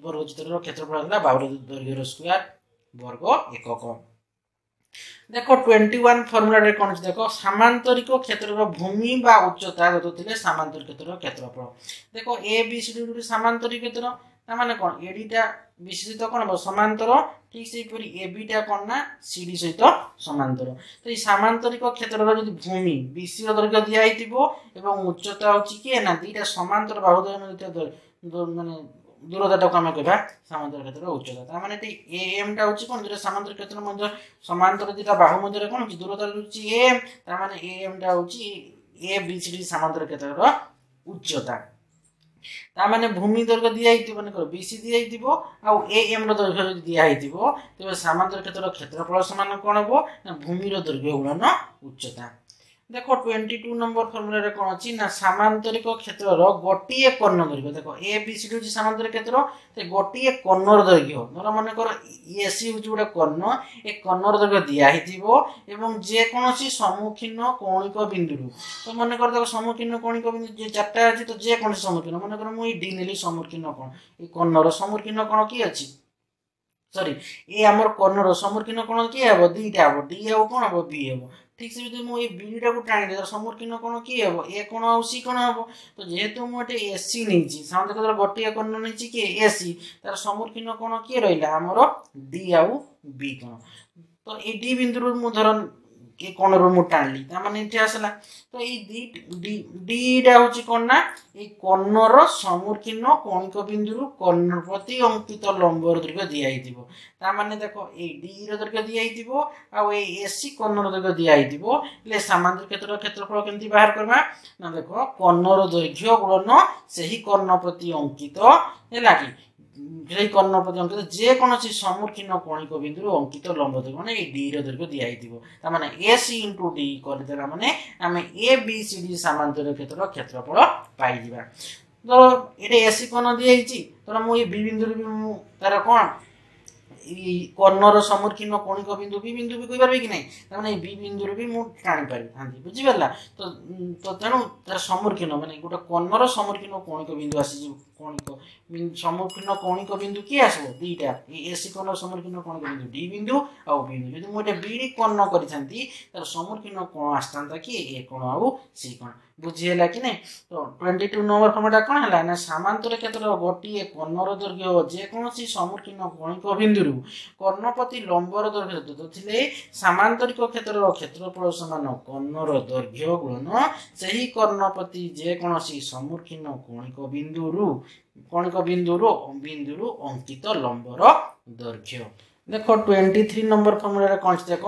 বর্গচিত্রর ক্ষেত্রফল হল বাহুর দৈর্ঘ্যর স্কোয়ার বর্গ একক দেখো টোয়েন্টি ওয়ান ফর্মুলাটা কোণ আছে দেখো সামান্তরিক ক্ষেত্রর ভূমি বা উচ্চতা যতলে সামান্তরিক ক্ষেত্রর ক্ষেত্রফল দেখো এ বি সি ডি গোটে সামান্তরিক ক্ষেত্র তার মানে কোণ এডিটা বিস্তৃত কোণ হব সমান্তর ঠিক সেইপরি এ বিটা কোণ না সিডি সহিত সমান্তর তো এই সামান্তরিক ক্ষেত্রর যদি ভূমি বিসির দৈর্ঘ্য দিয়া হইতিব এবং উচ্চতা হচ্ছে কি না দুইটা সমান্তর বাহুদ্বয় মানে ଦୂରତାଟାକୁ ଆମେ କହିବା ସାମାନ୍ତର କ୍ଷେତ୍ରର ଉଚ୍ଚତା ତା ମାନେ ଏଠି ଏଏମ୍ଟା ହେଉଛି କ'ଣ ଯେଉଁଟା ସାମାନ୍ତର କ୍ଷେତ୍ର ମଧ୍ୟ ସମାନ୍ତର ଦୁଇଟା ବାହୁ ମଧ୍ୟରେ କ'ଣ ହେଉଛି ଦୂରତା ହେଉଛି ଏମ୍ ତା ମାନେ ଏଏମ୍ଟା ହେଉଛି ଏ ବି ସି ଡି ସାମାନ୍ତର କ୍ଷେତ୍ରର ଉଚ୍ଚତା ତା ମାନେ ଭୂମି ଦୈର୍ଘ୍ୟ ଦିଆହେଇଥିବ ମାନେ କହିବ ବି ସି ଦିଆହେଇଥିବ ଆଉ ଏ ଏମ୍ର ଦୈର୍ଘ୍ୟ ଯଦି ଦିଆହେଇଥିବ ତେବେ ସାମାନ୍ତର କ୍ଷେତ୍ରର କ୍ଷେତ୍ରଫଳ ସମାନ କ'ଣ ହେବ ନା ଭୂମିର ଦୈର୍ଘ୍ୟ ଗୁଣନ ଉଚ୍ଚତା দেখো টোয়েন্টি টু নম্বর ଫର୍ମୁଲାରେ କ'ଣ ଅଛି ନା ସାମାନ୍ତରିକ କ୍ଷେତ୍ରର ଗୋଟିଏ କର୍ଣ୍ଣ ଧରିବ ଦେଖ ଏ ବି ସି ହେଉଛି ସାମାନ୍ତରିକ କ୍ଷେତ୍ର ସେ ଗୋଟିଏ କର୍ଣ୍ଣର ଦୈର୍ଘ୍ୟ ଧର ମନେକର ଏ ସି ହେଉଛି ଗୋଟେ କର୍ଣ୍ଣ ଏ କର୍ଣ୍ଣର ଦୈର୍ଘ୍ୟ ଦିଆହେଇଥିବ ଏବଂ ଯେକୌଣସି ସମ୍ମୁଖୀନ କୌଣିକ ବିନ୍ଦୁରୁ ତ ମନେକର ଦେଖ ସମ୍ମୁଖୀନ କୌଣିକ ବିନ୍ଦୁ ଯେ ଚାରିଟା ଅଛି ତ ଯେକୌଣସି ସମ୍ମୁଖୀନ ମନେକର ମୁଁ ଏଇ ଡି ନେଲି ସମ୍ମୁଖୀନ କ'ଣ ଏ କର୍ଣ୍ଣର ସମ୍ମୁଖୀନ କ'ଣ କି ଅଛି ସରି ଏ ଆମର କର୍ଣ୍ଣର ସମ୍ମୁଖୀନ କ'ଣ କିଏ ହେବ ଦୁଇଟା ହେବ ଡି ହେବ କ'ଣ ହେବ ବି ହେବ ଠିକ୍ ସେ ଯଦି ମୁଁ ଏଇ ବିଡ଼ିଟାକୁ ଟାଣିଲି ତା'ର ସମ୍ମୁଖୀନ କ'ଣ କିଏ ହେବ ଏ କ'ଣ ଆଉ ସି କ'ଣ ହେବ ତ ଯେହେତୁ ମୁଁ ଏଠି ଏ ସି ନେଇଛି ସାଧାରଣତଃ ତା'ର ଗୋଟିଏ କର୍ଣ୍ଣ ନେଇଛି କିଏ ଏ ସି ତା'ର ସମ୍ମୁଖୀନ କ'ଣ କିଏ ରହିଲା ଆମର ଡି ଆଉ ବି କ'ଣ ତ ଏଇ ଡି ବିନ୍ଦୁରୁ ମୁଁ ଧର ଏ କ'ଣ ମୁଁ ଟାଣିଲି ତା ମାନେ ଏଠି ଆସିଲା ତ ଏଇ ଡିଟା ହେଉଛି କ'ଣ ନା ଏଇ କର୍ଣ୍ଣର ସମୁଖୀନ କଣିକ ବିନ୍ଦୁରୁ କର୍ଣ୍ଣ ପ୍ରତି ଅଙ୍କିତ ଲମ୍ବର ଦୈର୍ଘ୍ୟ ଦିଆହେଇଥିବ ତା ମାନେ ଦେଖ ଏଇ ଡିର ଦୈର୍ଘ୍ୟ ଦିଆହେଇଥିବ ଆଉ ଏଇ ଏସି କର୍ଣ୍ଣର ଦୈର୍ଘ୍ୟ ଦିଆହେଇଥିବ ହେଲେ ସାମାନ୍ୟ କ୍ଷେତ୍ରର କ୍ଷେତ୍ରଫଳ କେମିତି ବାହାର କରିବା ନା ଦେଖ କର୍ଣ୍ଣର ଦୈର୍ଘ୍ୟ ଗୁଣନ ସେହି କର୍ଣ୍ଣ ପ୍ରତି ଅଙ୍କିତ ହେଲା କି গৃহী প্রতি অঙ্কিত যে যেকোনসি সম্মুখীন কণিক বিন্দু অঙ্কিত লম্ব দৈর্ঘ্য মানে এই ডি ডির দৈর্ঘ্য দিয়া হইব তার মানে এ সি ইন্টু ডি করে করেদেলা মানে আমি এ বি সি ডি সামান্তরিক ক্ষেত্র ক্ষেত্রফল পাই পাইযা ধর এটা এসি কোণ দিয়ে হয়েছি ধর মু এই বি বিন্দুর বি মু তার কোণ এই কর্ণর সম্মুখীন কণিক বিন্দু বি বিন্দু বি কই পারবে কি নাই তার মানে এই বি বিন্দুর বি মু টানি পারিথাନ୍ତି হ্যাঁ, বুঝিপারা তো তো তেণু তার সম্মুখীন মানে গোটা কর্ণর সম্মুখীন কণিক বিন্দু আসিযোগ କଣିକ ସମ୍ମୁଖୀନ କଣିକ ବିନ୍ଦୁ କିଏ ଆସିବ ଦୁଇଟା ଏ ଏସି କର୍ଣ୍ଣ ସମ୍ମୁଖୀନ କଣିକ ବିନ୍ଦୁ ଡି ବିନ୍ଦୁ ଆଉ ବିନ୍ଦୁ ଯଦି ମୁଁ ଏଇଟା ବିଡ଼ି କର୍ଣ୍ଣ କରିଥାନ୍ତି ତାର ସମ୍ମୁଖୀନ କ'ଣ ଆସିଥାନ୍ତା କି ଏ କ'ଣ ଆଉ ସେ କ'ଣ ବୁଝିହେଲା କି ନାହିଁ ତ ଟ୍ୱେଣ୍ଟି ଟୁ ନମ୍ବର ଫର୍ମଟା କ'ଣ ହେଲା ନା ସାମାନ୍ତର କ୍ଷେତ୍ର ଗୋଟିଏ କର୍ଣ୍ଣର ଦୈର୍ଘ୍ୟ ଯେକୌଣସି ସମ୍ମୁଖୀନ କଣିକ ବିନ୍ଦୁରୁ କର୍ଣ୍ଣପତି ଲମ୍ବର ଦୈର୍ଘ୍ୟ ଥିଲେ ସାମାନ୍ତରିକ କ୍ଷେତ୍ରର କ୍ଷେତ୍ରଫଳ ସମାନ କର୍ଣ୍ଣର ଦୈର୍ଘ୍ୟ ଗୁଣ ସେହି କର୍ଣ୍ଣପତି ଯେକୌଣସି ସମ୍ମୁଖୀନ କଣିକ ବିନ୍ଦୁରୁ କଣିକ ବିନ୍ଦୁରୁ ବିନ୍ଦୁରୁ ଅଙ୍କିତ ଲମ୍ବର ଦୈର୍ଘ୍ୟ ଦେଖ ଟ୍ୱେଣ୍ଟି ଥ୍ରୀ ନମ୍ବର ଫର୍ମୁଲାରେ କ'ଣ ଦେଖ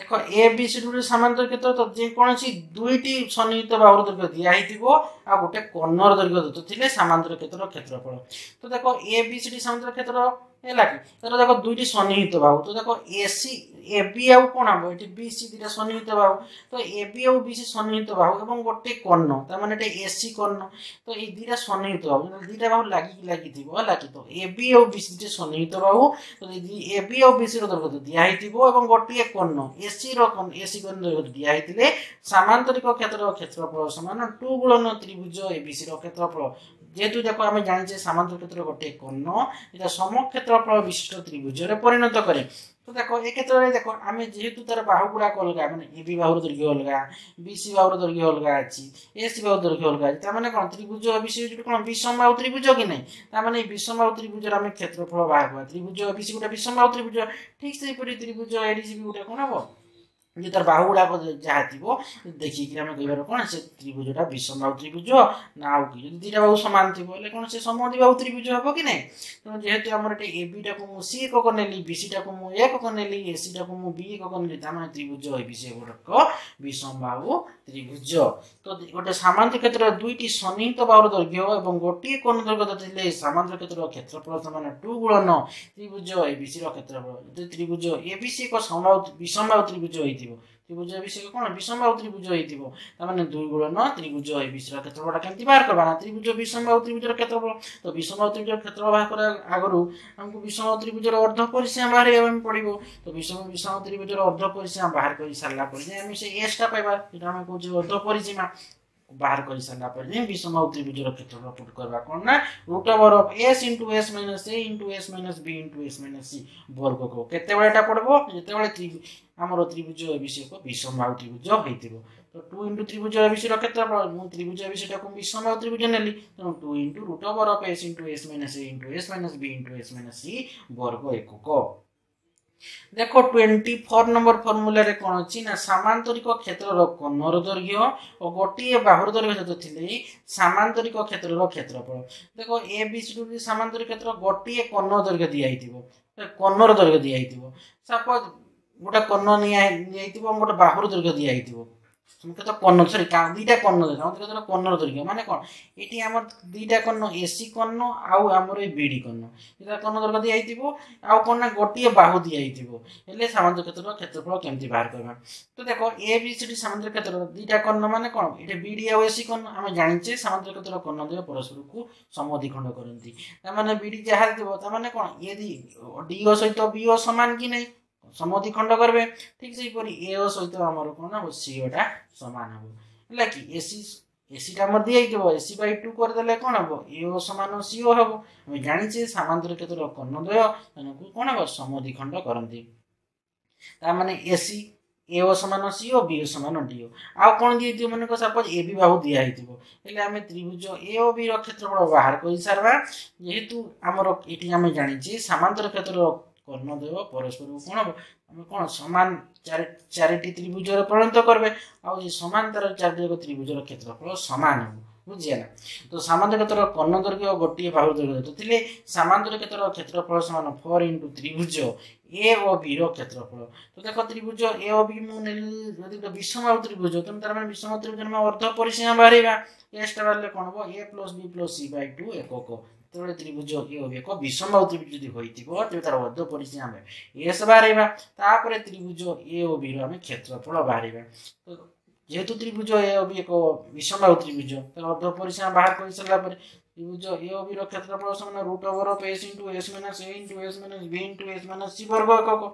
ଦେଖ ଏ ବି ସି ଟୁ ସାମାନ୍ତର କ୍ଷେତ୍ର ତ ଯେକୌଣସି ଦୁଇଟି ସନ୍ନିହିତ ବାହୁର ଦୈର୍ଘ୍ୟ ଦିଆହେଇଥିବ ଆଉ ଗୋଟେ କର୍ଣ୍ଣର ଦୈର୍ଘ୍ୟ ଦେଉଥିଲେ ସାମାନ୍ତର କ୍ଷେତ୍ରର କ୍ଷେତ୍ରଫଳ ତ ଦେଖ ଏ ବି ସି ଡି ସାମାନ୍ତର କ୍ଷେତ୍ର ହେଲା କି ତାର ଦେଖ ଦୁଇଟି ସନ୍ନିହିତ ବାହୁ ତ ଦେଖ ଏସି ଏ ବି ଆଉ କ'ଣ ହେବ ଏଠି ବି ସି ଦୁଇଟା ସନ୍ନିହିତ ବାହୁ ତ ଏ ବି ଆଉ ବି ସି ସନ୍ନିହିତ ବାହୁ ଏବଂ ଗୋଟେ କର୍ଣ୍ଣ ତାମାନେ ଏଠି ଏ ସି କର୍ଣ୍ଣ ତ ଏଇ ଦୁଇଟା ସନ୍ନିହିତ ବାହୁ ଦୁଇଟା ବାହୁ ଲାଗିକି ଲାଗିଥିବ ହେଲା କି ତ ଏ ବି ଆଉ ବି ସି ଦୁଇଟି ସନ୍ନିହିତ ବାହୁ ଏ ବି ଆଉ ବି ସିର ଦୈର୍ଘ୍ୟ ଦିଆ ହେଇଥିବ ଏବଂ ଗୋଟିଏ କର୍ଣ୍ଣ ଏସିର ସିର ଏ ସି କର୍ଣ୍ଣ ଦୈର୍ଘ୍ୟ ଦିଆ ହେଇଥିଲେ ସାମାନ୍ତରିକ କ୍ଷେତ୍ରର କ୍ଷେତ୍ରଫଳ ସମାନ ଟୁ ଗୁଣନ ତ୍ରିଭୁଜ ଏ ବି ସିର କ୍ଷେତ୍ରଫଳ যেহেতু দেখো আমি জানি যে ক্ষেত্র গোটে কর্ণ এটা সমক্ষেত্র বিশিষ্ট ত্রিভুজরে পরিণত করে তো দেখো এক্ষেত্রে দেখো আমি যেহেতু তার বাহু বাহুগুড়াক অলগা মানে এ বি বাহুর দৈর্ঘ্য অলগা বিসি বাহুর দৈর্ঘ্য অলগা আছে এ সি বাহুর দৈর্ঘ্য অলগা আছে তার মানে কোন ত্রিভুজ বিসি কোন বিষম বাহু ত্রিভুজ কি নাই তার মানে বিষম বাহু ত্রিভুজের আমি ক্ষেত্রফল বাহু ত্রিভুজ বিসি গোটা বিষম বাহু ত্রিভুজ ঠিক সেইপরি ত্রিভুজ এডিসি গোটা কোন হব ଯେ ତାର ବାହୁ ଗୁଡ଼ାକ ଯାହା ଥିବ ଦେଖିକିରି ଆମେ କହିବାର କ'ଣ ସେ ତ୍ରିଭୁଜଟା ବିଷମବାହୁ ତ୍ରିଭୁଜ ନା ଆଉ କି ଯଦି ଦୁଇଟା ବାହୁ ସମାନ ଥିବ ହେଲେ କ'ଣ ସେ ବାହୁ ତ୍ରିଭୁଜ ହେବ କି ନାହିଁ ତେଣୁ ଯେହେତୁ ଆମର ଏଠି ଏ ବିଟାକୁ ମୁଁ ସି ଏକକ ନେଲି ବି ସିଟାକୁ ମୁଁ ଏକକ ନେଲି ଏ ସିଟାକୁ ମୁଁ ବି ଏକକ ନେଲି ତାମାନେ ତ୍ରିଭୁଜ ଏ ବି ସି ଏଗୁଡ଼ାକ ବିଷମବାହୁ ତ୍ରିଭୁଜ ତ ଗୋଟେ ସାମାନ୍ତ କ୍ଷେତ୍ରରେ ଦୁଇଟି ସନ୍ନିହିତ ବାହୁର ଦୈର୍ଘ୍ୟ ଏବଂ ଗୋଟିଏ କୋଣ ଦୈର୍ଘ୍ୟ ଥିଲେ ସାମାନ୍ତ କ୍ଷେତ୍ରର କ୍ଷେତ୍ରଫଳ ସମାନ ଟୁ ଗୁଣନ ତ୍ରିଭୁଜ ଏ ଏବିସିର କ୍ଷେତ୍ରଫଳ ଯଦି ତ୍ରିଭୁଜ ଏ ବି ସି ଏକ ସମବାହୁ ବିଷମବାହୁ ତ୍ରିଭୁଜ ହୋଇଥିବ ହେଇଥିବ ତ୍ରିଭୁଜ ABC କ'ଣ ବିଷମ୍ବାହୁ ତ୍ରିଭୁଜ ହେଇଥିବ ତାମାନେ ଦୁଇ ଗୁଣନ ତ୍ରିଭୁଜ ABCର କ୍ଷେତ୍ରଫଳଟା କେମିତି ବାହାର କରିବା ନା ତ୍ରିଭୁଜ ବିଷମ୍ବାହୁ ତ୍ରିଭୁଜର କ୍ଷେତ୍ରଫଳ ତ ବିଷମ୍ବାହୁ ତ୍ରିଭୁଜର କ୍ଷେତ୍ରଫଳ ବାହାର କରିବା ଆଗରୁ ଆମକୁ ବିଷମ୍ବାହୁ ତ୍ରିଭୁଜର ଅର୍ଦ୍ଧ ପରିସୀମା ବାହାର ହେବା ପାଇଁ ପଡ଼ିବ ତ ବିଷମ ବିଷମ ତ୍ରିଭୁଜର ଅର୍ଦ୍ଧ ପରିସୀମା ବାହାର କରି ସାରିଲା ପରେ ଯାଇ ଆମେ ସେ ଏସ୍ଟା ପାଇବା ଯେଉଁଟା ଆମେ କହୁଛେ ଅର୍ଦ୍ଧ ପରିସୀମା बाहर गरिसक्दा पनि विषम त्रिभुज र क्षेत्रफल पुट गर्दा कोणमा root over of S into S minus A into S minus B into S minus C ବର୍ଗକୁ କେତେବେଳେ ଏଇଟା ପଡ଼ିବ ଯେତେବେଳେ ଆମର ତ୍ରିଭୁଜ ଏବିସିକୁ ବିଷମ ଆଉ ତ୍ରିଭୁଜ ହେଇଥିବ তো টু ইন্টু ত্রিভুজ এবিসির ক্ষেত্রফল মু ত্রিভুজ এবিসিটাকে বিষম ত্রিভুজ নেলি তেমন two into root over of S into S minus A into S minus B into S minus C বর্গ একক ଦେଖ ଟ୍ୱେଣ୍ଟି ଫୋର୍ ନମ୍ବର ଫର୍ମୁଲାରେ କ'ଣ ଅଛି ନା ସାମାନ୍ତରିକ କ୍ଷେତ୍ରର କନର ଦୈର୍ଘ୍ୟ ଓ ଗୋଟିଏ ବାହୁର ଦୈର୍ଘ୍ୟ ଯେହେତୁ ଥିଲେ ସାମାନ୍ତରିକ କ୍ଷେତ୍ରର କ୍ଷେତ୍ରଫଳ ଦେଖ ଏ ବିସିଡ଼ୁ ବି ସାମାନ୍ତରିକ କ୍ଷେତ୍ର ଗୋଟିଏ କନ ଦୈର୍ଘ୍ୟ ଦିଆହେଇଥିବ କନର ଦୈର୍ଘ୍ୟ ଦିଆହେଇଥିବ ସପୋଜ୍ ଗୋଟେ କନ ନିଆ ନିଆଯାଇଥିବ ଗୋଟେ ବାହୁର ଦୈର୍ଘ୍ୟ ଦିଆହେଇଥିବ আমাকে ତ କର୍ଣ୍ଣ ସରି ଦୁଇଟା କର୍ଣ୍ଣ ଦେଖ ଆମର ଯୋଉଟା କର୍ଣ୍ଣର ଦୈର୍ଘ୍ୟ ମାନେ କ'ଣ ଏଠି ଆମର ଦୁଇଟା କର୍ଣ୍ଣ ଏସି କର୍ଣ୍ଣ ଆଉ ଆମର ଏ ବିଡ଼ି କର୍ଣ୍ଣ ଦୁଇଟା କର୍ଣ୍ଣ ଦୈର୍ଘ୍ୟ ଦିଆହେଇଥିବ ଆଉ କ'ଣ ନା ଗୋଟିଏ ବାହୁ ଦିଆହେଇଥିବ ହେଲେ ସାମାନ୍ୟ କ୍ଷେତ୍ରର କ୍ଷେତ୍ରଫଳ କେମିତି ବାହାର କରିବା ତ ଦେଖ ଏ ବି ସେଠି ସାମାନ୍ୟ କ୍ଷେତ୍ରର ଦୁଇଟା କର୍ଣ୍ଣ ମାନେ କ'ଣ ଏଠି ବିଡ଼ି ଆଉ ଏସି କର୍ଣ୍ଣ ଆମେ ଜାଣିଛେ ସାମାନ୍ୟ କ୍ଷେତ୍ରର କର୍ଣ୍ଣ ଦ୍ୱୟ ପରସ୍ପରକୁ ସମଧିଖଣ୍ଡ କରନ୍ତି ତାମାନେ ବିଡ଼ି ଯାହା ଥିବ ତାମାନେ କ'ଣ ଏ ଡିଓ ସହିତ ବିଓ ସମାନ କି ନାହିଁ ସମ୍ମତି ଖଣ୍ଡ କରିବେ ଠିକ ସେହିପରି ଏ ଓ ସହିତ ଆମର କ'ଣ ହେବ ସିଓଟା ସମାନ ହେବ ହେଲା କି ଏସି ଏସିଟା ଆମର ଦିଆହେଇଥିବ ଏସି ବାଇ ଟୁ କରିଦେଲେ କ'ଣ ହେବ ଏ ଓ ସମାନ ସିଓ ହେବ ଆମେ ଜାଣିଛେ ସାମାନ୍ତର କେତେର କର୍ଣ୍ଣଦ୍ୱୟ ସେମାନଙ୍କୁ କ'ଣ ହେବ ସମ୍ମତି ଖଣ୍ଡ କରନ୍ତି ତାମାନେ ଏସି ଏ ଓ ସମାନ ସିଓ ବି ଓ ସମାନ ଡିଓ ଆଉ କ'ଣ ଦିଆହେଇଥିବ ମାନଙ୍କ ସପୋଜ୍ ଏ ବି ବାହୁ ଦିଆହେଇଥିବ ହେଲେ ଆମେ ତ୍ରିଭୁଜ ଏ ଓ ବି ର କ୍ଷେତ୍ରଫଳ ବାହାର କରିସାରିବା ଯେହେତୁ ଆମର ଏଠି ଆମେ ଜାଣିଛେ ସାମାନ୍ତର କ୍ଷେତ୍ରର কর্ণদেব পরস্পরକୁ କ'ଣ ହେବ ଆମେ କ'ଣ ସମାନ ଚାରି ଚାରିଟି ତ୍ରିଭୁଜରେ ପରିଣତ କରିବେ ଆଉ ଏ ସମାନ୍ତର ଚାରିଯାକ ତ୍ରିଭୁଜର କ୍ଷେତ୍ରଫଳ ସମାନ ହେବ ବୁଝିଲା ତ ସାମାନ୍ତ କ୍ଷେତ୍ର କର୍ଣ୍ଣଦୈର୍ଘ୍ୟ ଗୋଟିଏ ଭାଗ ଦୈର୍ଘ୍ୟ ଥିଲେ ସାମାନ୍ତର କ୍ଷେତ୍ର କ୍ଷେତ୍ରଫଳ ସମାନ ଫୋର୍ ଇଣ୍ଟୁ ତ୍ରିଭୁଜ ଏ ଓ ବିର କ୍ଷେତ୍ରଫଳ ତ ଦେଖ ତ୍ରିଭୁଜ ଏ ଓ ବି ମୁଁ ନେଲି ଯଦି ଗୋଟେ ବିଷମ ତ୍ରିଭୁଜ ତେଣୁ ତାର ମାନେ ବିଷମ ତ୍ରିଭୁଜ ଆମେ ଅର୍ଦ୍ଧ ପରିସୀମା ବାହାରିବା ଏକ୍ସଟା ବାହାରିଲେ କ'ଣ ହେବ A plus B plus C by two ଏକକ ତେବେଳେ ତ୍ରିଭୁଜ ଇଏ ହୁଏ ଏକ ବିଷମ ତ୍ରିଭୁଜ ଯଦି ହୋଇଥିବ ତେବେ ତାର ଅର୍ଦ୍ଧ ପରିଚୟ ଆମେ ଏସ୍ ବାହାରିବା ତାପରେ ତ୍ରିଭୁଜ ଏ ଓ ବିର ଆମେ କ୍ଷେତ୍ରଫଳ ବାହାରିବା ଯେହେତୁ ତ୍ରିଭୁଜ ଏ ଓ ବି ଏକ ବିଷମ ତ୍ରିଭୁଜ ତାର ଅର୍ଦ୍ଧ ପରିଚୟ ବାହାର କରିସାରିଲା ପରେ ତ୍ରିଭୁଜ ଏ ଓ ବିର କ୍ଷେତ୍ରଫଳ ସମାନ root over of S into S minus A into S minus B into S minus C ବର୍ଗ ଏକକ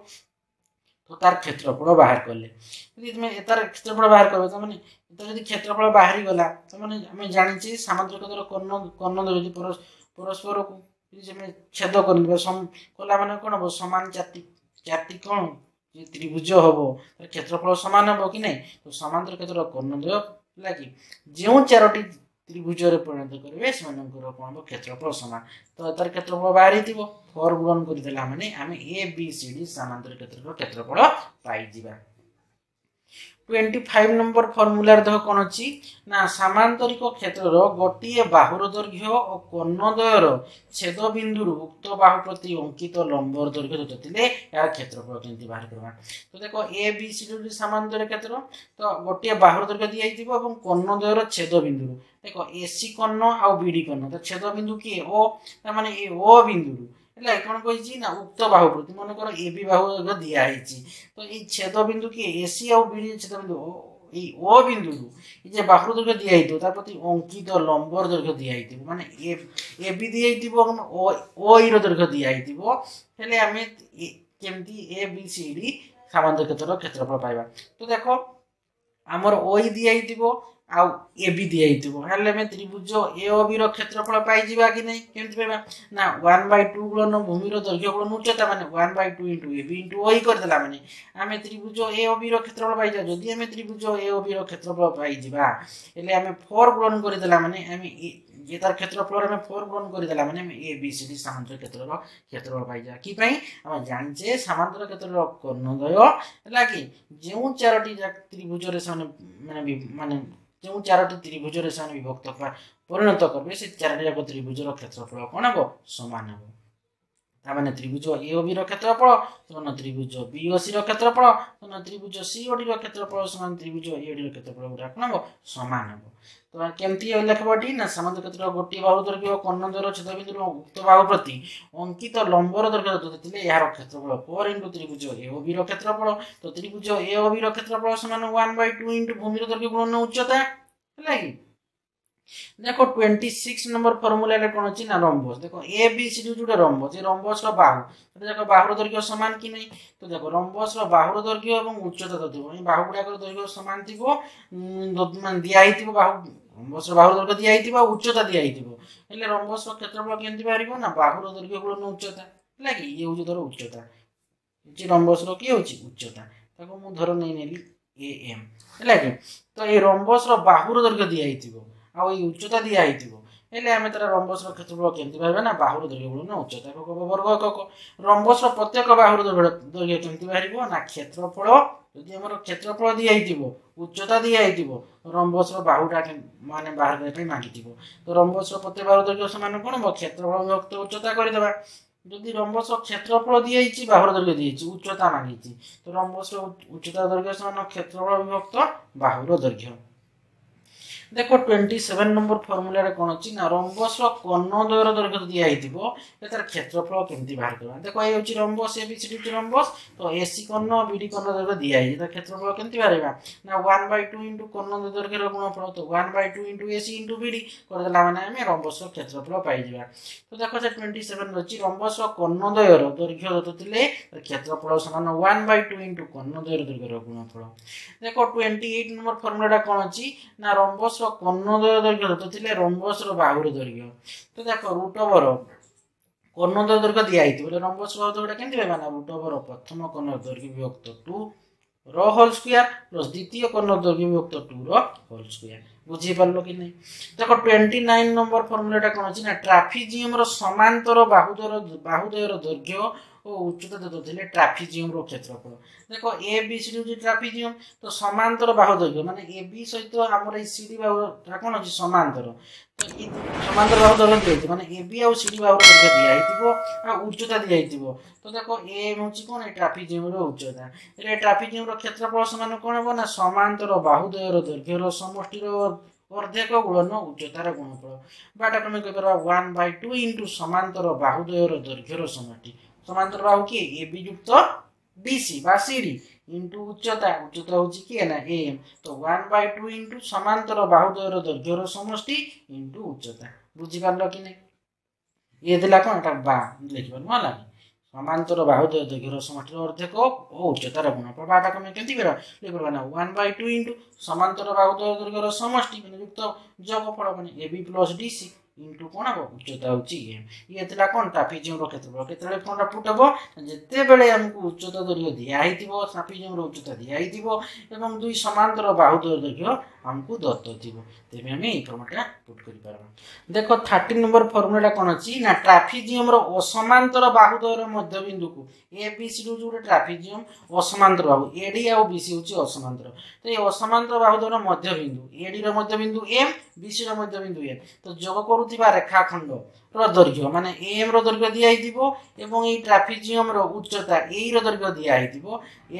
তো তার ক্ষেত্রফল বাহার করলে যদি তুমি তার ক্ষেত্রফল বাহার করবে তার মানে তার যদি ক্ষেত্রফল বাহারি গলা তার মানে আমি জানিছি সামুদ্রিক কর্ণ কর্ণ যদি পরস্পর ପରସ୍ପରକୁ ସେମାନେ ଛେଦ କରିବେ କଲା ମାନେ କ'ଣ ହେବ ସମାନ ଜାତି ଜାତି କ'ଣ ତ୍ରିଭୁଜ ହେବ କ୍ଷେତ୍ରଫଳ ସମାନ ହେବ କି ନାହିଁ ତ ସମାନ୍ତର କ୍ଷେତ୍ର କର୍ଣ୍ଣଦ୍ୱୟ ଲାଗି ଯେଉଁ ଚାରୋଟି ତ୍ରିଭୁଜରେ ପରିଣତ କରିବେ ସେମାନଙ୍କର କ'ଣ ହେବ କ୍ଷେତ୍ରଫଳ ସମାନ ତ ତାର କ୍ଷେତ୍ରଫଳ ବାହାରିଥିବ ଫର୍ମ ଗ୍ରହଣ କରିଦେଲା ମାନେ ଆମେ ଏ ବି ସି ଡି ସମାନ୍ତର କ୍ଷେତ୍ରର କ୍ଷେତ୍ରଫଳ ପାଇଯିବା ଟ୍ୱେଣ୍ଟି ଫାଇଭ୍ ନମ୍ବର ଫର୍ମୁଲାରେ ଦେଖ କ'ଣ ଅଛି ନା ସାମାନ୍ତରିକ କ୍ଷେତ୍ରର ଗୋଟିଏ ବାହୁର ଦୈର୍ଘ୍ୟ ଓ କର୍ଣ୍ଣଦ୍ୱୟର ଛେଦ ବିନ୍ଦୁରୁ ଉକ୍ତ ବାହୁ ପ୍ରତି ଅଙ୍କିତ ଲମ୍ବର ଦୈର୍ଘ୍ୟ ଯୋଜଥିଲେ ଏହାର କ୍ଷେତ୍ରଫଳ କେମିତି ବାହାର କରିବା ତ ଦେଖ ଏ ବି ସି ଯୋଉ ସାମାନ୍ତରିକ କ୍ଷେତ୍ର ତ ଗୋଟିଏ ବାହୁର ଦୈର୍ଘ୍ୟ ଦିଆଯାଇଥିବ ଏବଂ କର୍ଣ୍ଣଦ୍ୱୟର ଛେଦ ବିନ୍ଦୁରୁ ଦେଖ ଏ ସି କର୍ଣ୍ଣ ଆଉ ବି ଡି କର୍ଣ୍ଣ ତ ଛେଦ ବିନ୍ଦୁ କିଏ ଓ ତାମାନେ ଏ ଓ ବିନ୍ଦୁରୁ ହେଲା କ'ଣ କହିଛି ନା ଉକ୍ତ ବାହୁ ପ୍ରତି ମନେକର ଏ ବି ବାହୁ ଏକ ଦିଆହେଇଛି ତ ଏଇ ଛେଦ ବିନ୍ଦୁ କି ଏ ସି ଆଉ ବି ଛେଦ ବିନ୍ଦୁ এই ও বিন্দু এই যে বাহু দৈর্ঘ্য দিয়া হইতো তার প্রতি অঙ্কিত লম্বর দৈর্ঘ্য দিয়া হইতিব মানে এ এ বি দিয়ে হইতিব ও ও ইর দৈর্ঘ্য দিয়া হইতিব হেলে আমি কেমতি এ বি সি ডি সামান্তরিক ক্ষেত্রর ক্ষেত্রফল পাইবা তো দেখো আমার ওই দিয়া হইতিব ଆଉ ଏ ବି ଦିଆହେଇଥିବ ହେଲେ ଆମେ ତ୍ରିଭୁଜ ଏ ଓ ବିର କ୍ଷେତ୍ରଫଳ ପାଇଯିବା କି ନାହିଁ କେମିତି ପାଇବା ନା ୱାନ୍ ବାଇ ଟୁ ଗୁଣନ ଭୂମିର ଦୈର୍ଘ୍ୟ ଗୁଣନ ଉଚ୍ଚତା ମାନେ one by two into A B into ଓଇ କରିଦେଲା ମାନେ ଆମେ ତ୍ରିଭୁଜ ଏ ଅବିର କ୍ଷେତ୍ରଫଳ ପାଇଯିବା ଯଦି ଆମେ ତ୍ରିଭୁଜ ଏ ଓ ବିର କ୍ଷେତ୍ରଫଳ ପାଇଯିବା ହେଲେ ଆମେ ଫୋର୍ ଗୁଣନ କରିଦେଲା ମାନେ ଆମେ ଯେ ତାର କ୍ଷେତ୍ରଫଳରେ ଆମେ ଫୋର୍ ଗ୍ରହଣ କରିଦେଲା ମାନେ ଆମେ ଏ ବି ସି ଡି ସାମାନ୍ତର କ୍ଷେତ୍ରର କ୍ଷେତ୍ରଫଳ ପାଇଯିବା କି ପାଇଁ ଆମେ ଜାଣିଛେ ସାମାନ୍ତର କ୍ଷେତ୍ରର କର୍ଣ୍ଣଦ୍ୱୟ ହେଲା କି ଯେଉଁ ଚାରୋଟି ତ୍ରିଭୁଜରେ ସେମାନେ ମାନେ ମାନେ ଯେଉଁ ଚାରୋଟି ତ୍ରିଭୁଜରେ ସେମାନେ ବିଭକ୍ତ ପରିଣତ କରିବେ ସେ ଚାରୋଟିଯାକ ତ୍ରିଭୁଜର କ୍ଷେତ୍ରଫଳ କ'ଣ ହେବ ସମାନ ହେବ ତାମାନେ ତ୍ରିଭୁଜ ଏ ଏଓବିର କ୍ଷେତ୍ରଫଳ ସମାନ ତ୍ରିଭୁଜ ଓ ବିଓସିର କ୍ଷେତ୍ରଫଳ ସମାନ ତ୍ରିଭୁଜ ସି ସିଓଡିର କ୍ଷେତ୍ରଫଳ ସେମାନେ ତ୍ରିଭୁଜ ଏ ଏଓଡିର କ୍ଷେତ୍ରଫଳ ଗୁଡ଼ାକ କ'ଣ ହେବ ସମାନ ହେବ ତ କେମିତି ଲେଖିବ ଏଠି ନା ସାମାନ୍ତ କ୍ଷେତ୍ର ଗୋଟିଏ ବାହୁ ଦୈର୍ଘ୍ୟ କର୍ଣ୍ଣ ଦୈର ଛେଦବିନ୍ଦୁ ଉକ୍ତ ବାହୁ ପ୍ରତି ଅଙ୍କିତ ଲମ୍ବର ଦୈର୍ଘ୍ୟ ଥିଲେ ଏହାର କ୍ଷେତ୍ରଫଳ ପର୍ ଇଣ୍ଟୁ ତ୍ରିଭୁଜ ଏ ଓ ଏଓବିର କ୍ଷେତ୍ରଫଳ ତ ତ୍ରିଭୁଜ ଏ ଏଓବିର କ୍ଷେତ୍ରଫଳ ସେମାନେ ୱାନ୍ ବାଇ ଟୁ ଇଣ୍ଟୁ ଭୂମିର ଦୈର୍ଘ୍ୟ ଗୁଣନ ଉଚ୍ଚତା ହେଲା କି দেখো টোয়েন্টি সিক্স নম্বর ফর্মুলা এটা কোন হচ্ছে না রম্বস দেখো এ বি সি ডি যেটা রম্বস এই রম্বসর বাহু তাহলে দেখো বাহুর দৈর্ঘ্য সমান কি নাই তো দেখো রম্বসর বাহুর দৈর্ঘ্য এবং উচ্চতা তো এই বাহু গুড়াকর দৈর্ঘ্য সমান থিব মানে দিয়া হইথিব বাহু রম্বসর বাহুর দৈর্ঘ্য দিয়া হইথিব উচ্চতা দিয়া হইথিব ହେଲେ ରମ୍ବସର କ୍ଷେତ୍ରଫଳ କେମିତି ବାହାରିବ ନା ବାହୁର ଦୈର୍ଘ୍ୟ ଗୁଣନ ଉଚ୍ଚତା ହେଲା କି ଇଏ ହେଉଛି ଧର ଉଚ୍ଚତା ହେଉଛି ରମ୍ବସର କିଏ ହେଉଛି ଉଚ୍ଚତା ତାକୁ ମୁଁ ଧର ନେଇ ନେଲି ଏ ଏମ୍ ହେଲା କି ତ ଏ ରମ୍ବସର ବାହୁର ଦୈର୍ଘ୍ୟ ଦିଆହେଇଥିବ ଆଉ ଏଇ ଉଚ୍ଚତା ଦିଆ ହେଇଥିବ ହେଲେ ଆମେ ତାର ରମ୍ବସର କ୍ଷେତ୍ରଫଳ କେମିତି ବାହାରିବା ନା ବାହୁର ଦୈର୍ଘ୍ୟ ନା ଉଚ୍ଚତା ଏକକ ବର୍ଗ ଏକକ ରମ୍ବସର ପ୍ରତ୍ୟେକ ବାହୁର ଦୈର୍ଘ୍ୟ କେମିତି ବାହାରିବ ନା କ୍ଷେତ୍ରଫଳ ଯଦି ଆମର କ୍ଷେତ୍ରଫଳ ଦିଆ ହେଇଥିବ ଉଚ୍ଚତା ଦିଆ ହେଇଥିବ ରମ୍ବସର ବାହୁଟା ମାନେ ବାହାର କରିବା ପାଇଁ ମାଗିଥିବ ତ ରମ୍ବସର ପ୍ରତ୍ୟେକ ବାହୁର ଦୈର୍ଘ୍ୟ ସମାନ କ'ଣ ହେବ କ୍ଷେତ୍ରଫଳ ବିଭକ୍ତ ଉଚ୍ଚତା କରିଦେବା ଯଦି ରମ୍ବସ କ୍ଷେତ୍ରଫଳ ଦିଆଯାଇଛି ବାହୁର ଦୈର୍ଘ୍ୟ ଦିଆଯାଇଛି ଉଚ୍ଚତା ମାଗିଛି ତ ରମ୍ବସର ଉଚ୍ଚତା ଦୈର୍ଘ୍ୟ ସମାନ କ୍ଷେତ୍ରଫଳ ବିଭକ୍ତ ବାହୁର ଦୈର୍ଘ୍ୟ ଦେଖ ଟ୍ୱେଣ୍ଟି ସେଭେନ୍ ନମ୍ବର ଫର୍ମୁଲାରେ କ'ଣ ଅଛି ନା ରମ୍ବସର କର୍ଣ୍ଣଦ୍ୱୟର ଦୈର୍ଘ୍ୟ ଦିଆହେଇଥିବ ତା'ର କ୍ଷେତ୍ରଫଳ କେମିତି ବାହାର କରିବା ଦେଖ ଏ ହେଉଛି ରମ୍ବସ ଏ ବି ସି ଡି ରମ୍ବସ ତ A C Karna B D କର୍ଣ୍ଣ ଦୈର୍ଘ୍ୟ ଦିଆହେଇଛି ତା'ର କ୍ଷେତ୍ରଫଳ କେମିତି ବାହାରିବା ନା ୱାନ୍ ବାଇ ଟୁ ଇଣ୍ଟୁ କର୍ଣ୍ଣ ଦୈର୍ଘ୍ୟର ଗୁଣଫଳ ତ one by two into A C into B D କରିଦେଲା ମାନେ ଆମେ ରମ୍ବସର କ୍ଷେତ୍ରଫଳ ପାଇଯିବା ତ ଦେଖ ସେ ଟ୍ୱେଣ୍ଟି ସେଭେନ୍ ଅଛି ରମ୍ବସର କର୍ଣ୍ଣଦ୍ୱୟର ଦୈର୍ଘ୍ୟ ଥିଲେ କ୍ଷେତ୍ରଫଳ ସମାନ ୱାନ୍ ବାଇ ଟୁ ଇଣ୍ଟୁ କର୍ଣ୍ଣଦ୍ୱୟର ଦୈର୍ଘ୍ୟର ଗୁଣଫଳ ଦେଖ ଟ୍ୱେଣ୍ଟି ଏଇଟ୍ ନମ୍ବର ଫର୍ମୁଲାଟା କ'ଣ ଅଛି ନା ରମ୍ବସ ରମ୍ବସର କର୍ଣ୍ଣଦୟ ଦୈର୍ଘ୍ୟ ତ ଥିଲେ ରମ୍ବସର ବାହୁର ଦୈର୍ଘ୍ୟ ତ ଦେଖ ରୁଟ୍ ଓଭର କର୍ଣ୍ଣଦୟ ଦୈର୍ଘ୍ୟ ଦିଆହେଇଥିବ ବୋଲେ ରମ୍ବସ ବାହୁ ଦୈର୍ଘ୍ୟଟା କେମିତି ପାଇବା ନା ରୁଟ୍ ଓଭର ପ୍ରଥମ କର୍ଣ୍ଣ ଦୈର୍ଘ୍ୟ ବିଭକ୍ତ ଟୁ ର ହୋଲ୍ ସ୍କୋୟାର ପ୍ଲସ୍ ଦ୍ୱିତୀୟ କର୍ଣ୍ଣ ଦୈର୍ଘ୍ୟ ବିଭକ୍ତ ଟୁ ର ହୋଲ୍ ସ୍କୋୟାର ବୁଝିପାରିଲ କି ନାହିଁ ଦେଖ ଟ୍ୱେଣ୍ଟି ନାଇନ୍ ନମ୍ବର ଫର୍ମୁଲାଟା କ'ଣ ଅଛି ନା ଟ୍ରାଫିଜିୟମର ସମାନ୍ତର ବାହୁଦର ବାହୁଦୟର ଦୈର୍ଘ୍ୟ ଓ ଉଚ୍ଚତା ଦେଉଥିଲେ ଟ୍ରାଫିଜିୟମ୍ର କ୍ଷେତ୍ରଫଳ ଦେଖ ଏ ବି ସି ହେଉଛି ଟ୍ରାଫିଜିୟମ୍ ତ ସମାନ୍ତର ବାହୁ ଦୈର୍ଘ୍ୟ ମାନେ ଏ ବି ସହିତ ଆମର ଏଇ ସି ଡି ବାହୁଟା କ'ଣ ଅଛି ସମାନ୍ତର ତ ସମାନ୍ତର ବାହୁ ଦୈର୍ଘ୍ୟ ହେଇଥିବ ମାନେ ଏ ବି ଆଉ ସି ଡି ବାହୁର ଦୈର୍ଘ୍ୟ ଦିଆହେଇଥିବ ଆଉ ଉଚ୍ଚତା ଦିଆହେଇଥିବ ତ ଦେଖ ଏ ହେଉଛି କ'ଣ ଏ ଟ୍ରାଫିଜିୟମ୍ର ଉଚ୍ଚତା ହେଲେ ଟ୍ରାଫିଜିୟମ୍ର କ୍ଷେତ୍ରଫଳ ସମାନ କ'ଣ ହେବ ନା ସମାନ୍ତର ବାହୁ ଦୟର ଦୈର୍ଘ୍ୟର ସମଷ୍ଟିର ଅର୍ଦ୍ଧେକ ଗୁଣନ ଉଚ୍ଚତାର ଗୁଣଫଳ ବାଟା ତୁମେ କହିପାରିବ ୱାନ୍ ବାଇ ଟୁ ଇଣ୍ଟୁ ସମାନ୍ତର ବାହୁଦୟର ଦୈର୍ଘ୍ୟର ସମଷ୍ଟି সমান্তর বাহু কি এ বি যুক্ত বিসি বা সিডি ইন্টু উচ্চতা উচ্চতা হচ্ছে কি না এম তো ওয়ান বাই টু ইন্টু সমান্তর বাহুদ্বয়ের দৈর্ঘ্যর সমষ্টি ইন্টু উচ্চতা বুঝিপারল কি না ইয়ে দিলা কোণ এটা বা লিখিপারবো ହେଲା ସମାନ୍ତର ବାହୁ ଦୈର୍ଘ୍ୟର ସମଷ୍ଟିର ଅର୍ଦ୍ଧେକ ଓ ଉଚ୍ଚତାର উচ্চতার ବା ତାକୁ ଆମେ କେମିତି କରିବା ଲେଖିବା ନା ୱାନ୍ ବାଇ ଟୁ ଇଣ୍ଟୁ সমান্তর বাহু ଦୈର୍ଘ୍ୟର ସମଷ୍ଟି ମାନେ ଯୁକ୍ତ ଯୋଗଫଳ ମାନେ A B plus D C into ಉಚ್ಯತೆ ହେଉଛି ଇଏ କ'ଣ ଟ୍ରାଫିଜିୟମ୍ର କ୍ଷେତ୍ରଫଳ କେତେବେଳେ ଫୋନ୍ଟା ଫୁଟେଇବ ଯେତେବେଳେ ଆମକୁ ଉଚ୍ଚତା ଦୈର୍ଘ୍ୟ ଦିଆହେଇଥିବ ଟ୍ରାଫିଜିୟମ୍ର ଉଚ୍ଚତା ଦିଆହେଇଥିବ ଏବଂ ଦୁଇ ସମାନ୍ତର ବାହୁ ଦୈର୍ଘ୍ୟ ଆମକୁ ଦତ୍ତଥିବ ତେବେ ଆମେ ଏଇ ଫର୍ମୁଲାଟା ପୁଟ୍ କରିପାରିବା ଦେଖ ଥାର୍ଟିନ୍ ନମ୍ବର ଫର୍ମୁଲାଟା କ'ଣ ଅଛି ନା ଟ୍ରାଫିଜିୟମ୍ର ଅସମାନ୍ତର ବାହୁଦର ମଧ୍ୟବିନ୍ଦୁକୁ ଏ ବି ସିରୁ ହେଉଛି ଗୋଟେ ଟ୍ରାଫିଜିୟମ୍ ଅସମାନ୍ତର ବାହୁ ଏଡ଼ି ଆଉ ବି ସି ହେଉଛି ଅସମାନ୍ତର ତ ଏ ଅସମାନ୍ତର ବାହୁଦର ମଧ୍ୟବିନ୍ଦୁ ଏଡ଼ିର ମଧ୍ୟବିନ୍ଦୁ ଏମ୍ ବି ସିର ମଧ୍ୟବିନ୍ଦୁ ଏମ୍ ତ ଯୋଗ କରୁଥିବା ରେଖାଖଣ୍ଡ ର ଦୈର୍ଘ୍ୟ ମାନେ ଏମ୍ ର ଦୈର୍ଘ୍ୟ ଦିଆହେଇଥିବ ଏବଂ ଏଇ ଟ୍ରାଫିଜିୟମର ଉଚ୍ଚତା ଏଇର ଦୈର୍ଘ୍ୟ ଦିଆହେଇଥିବ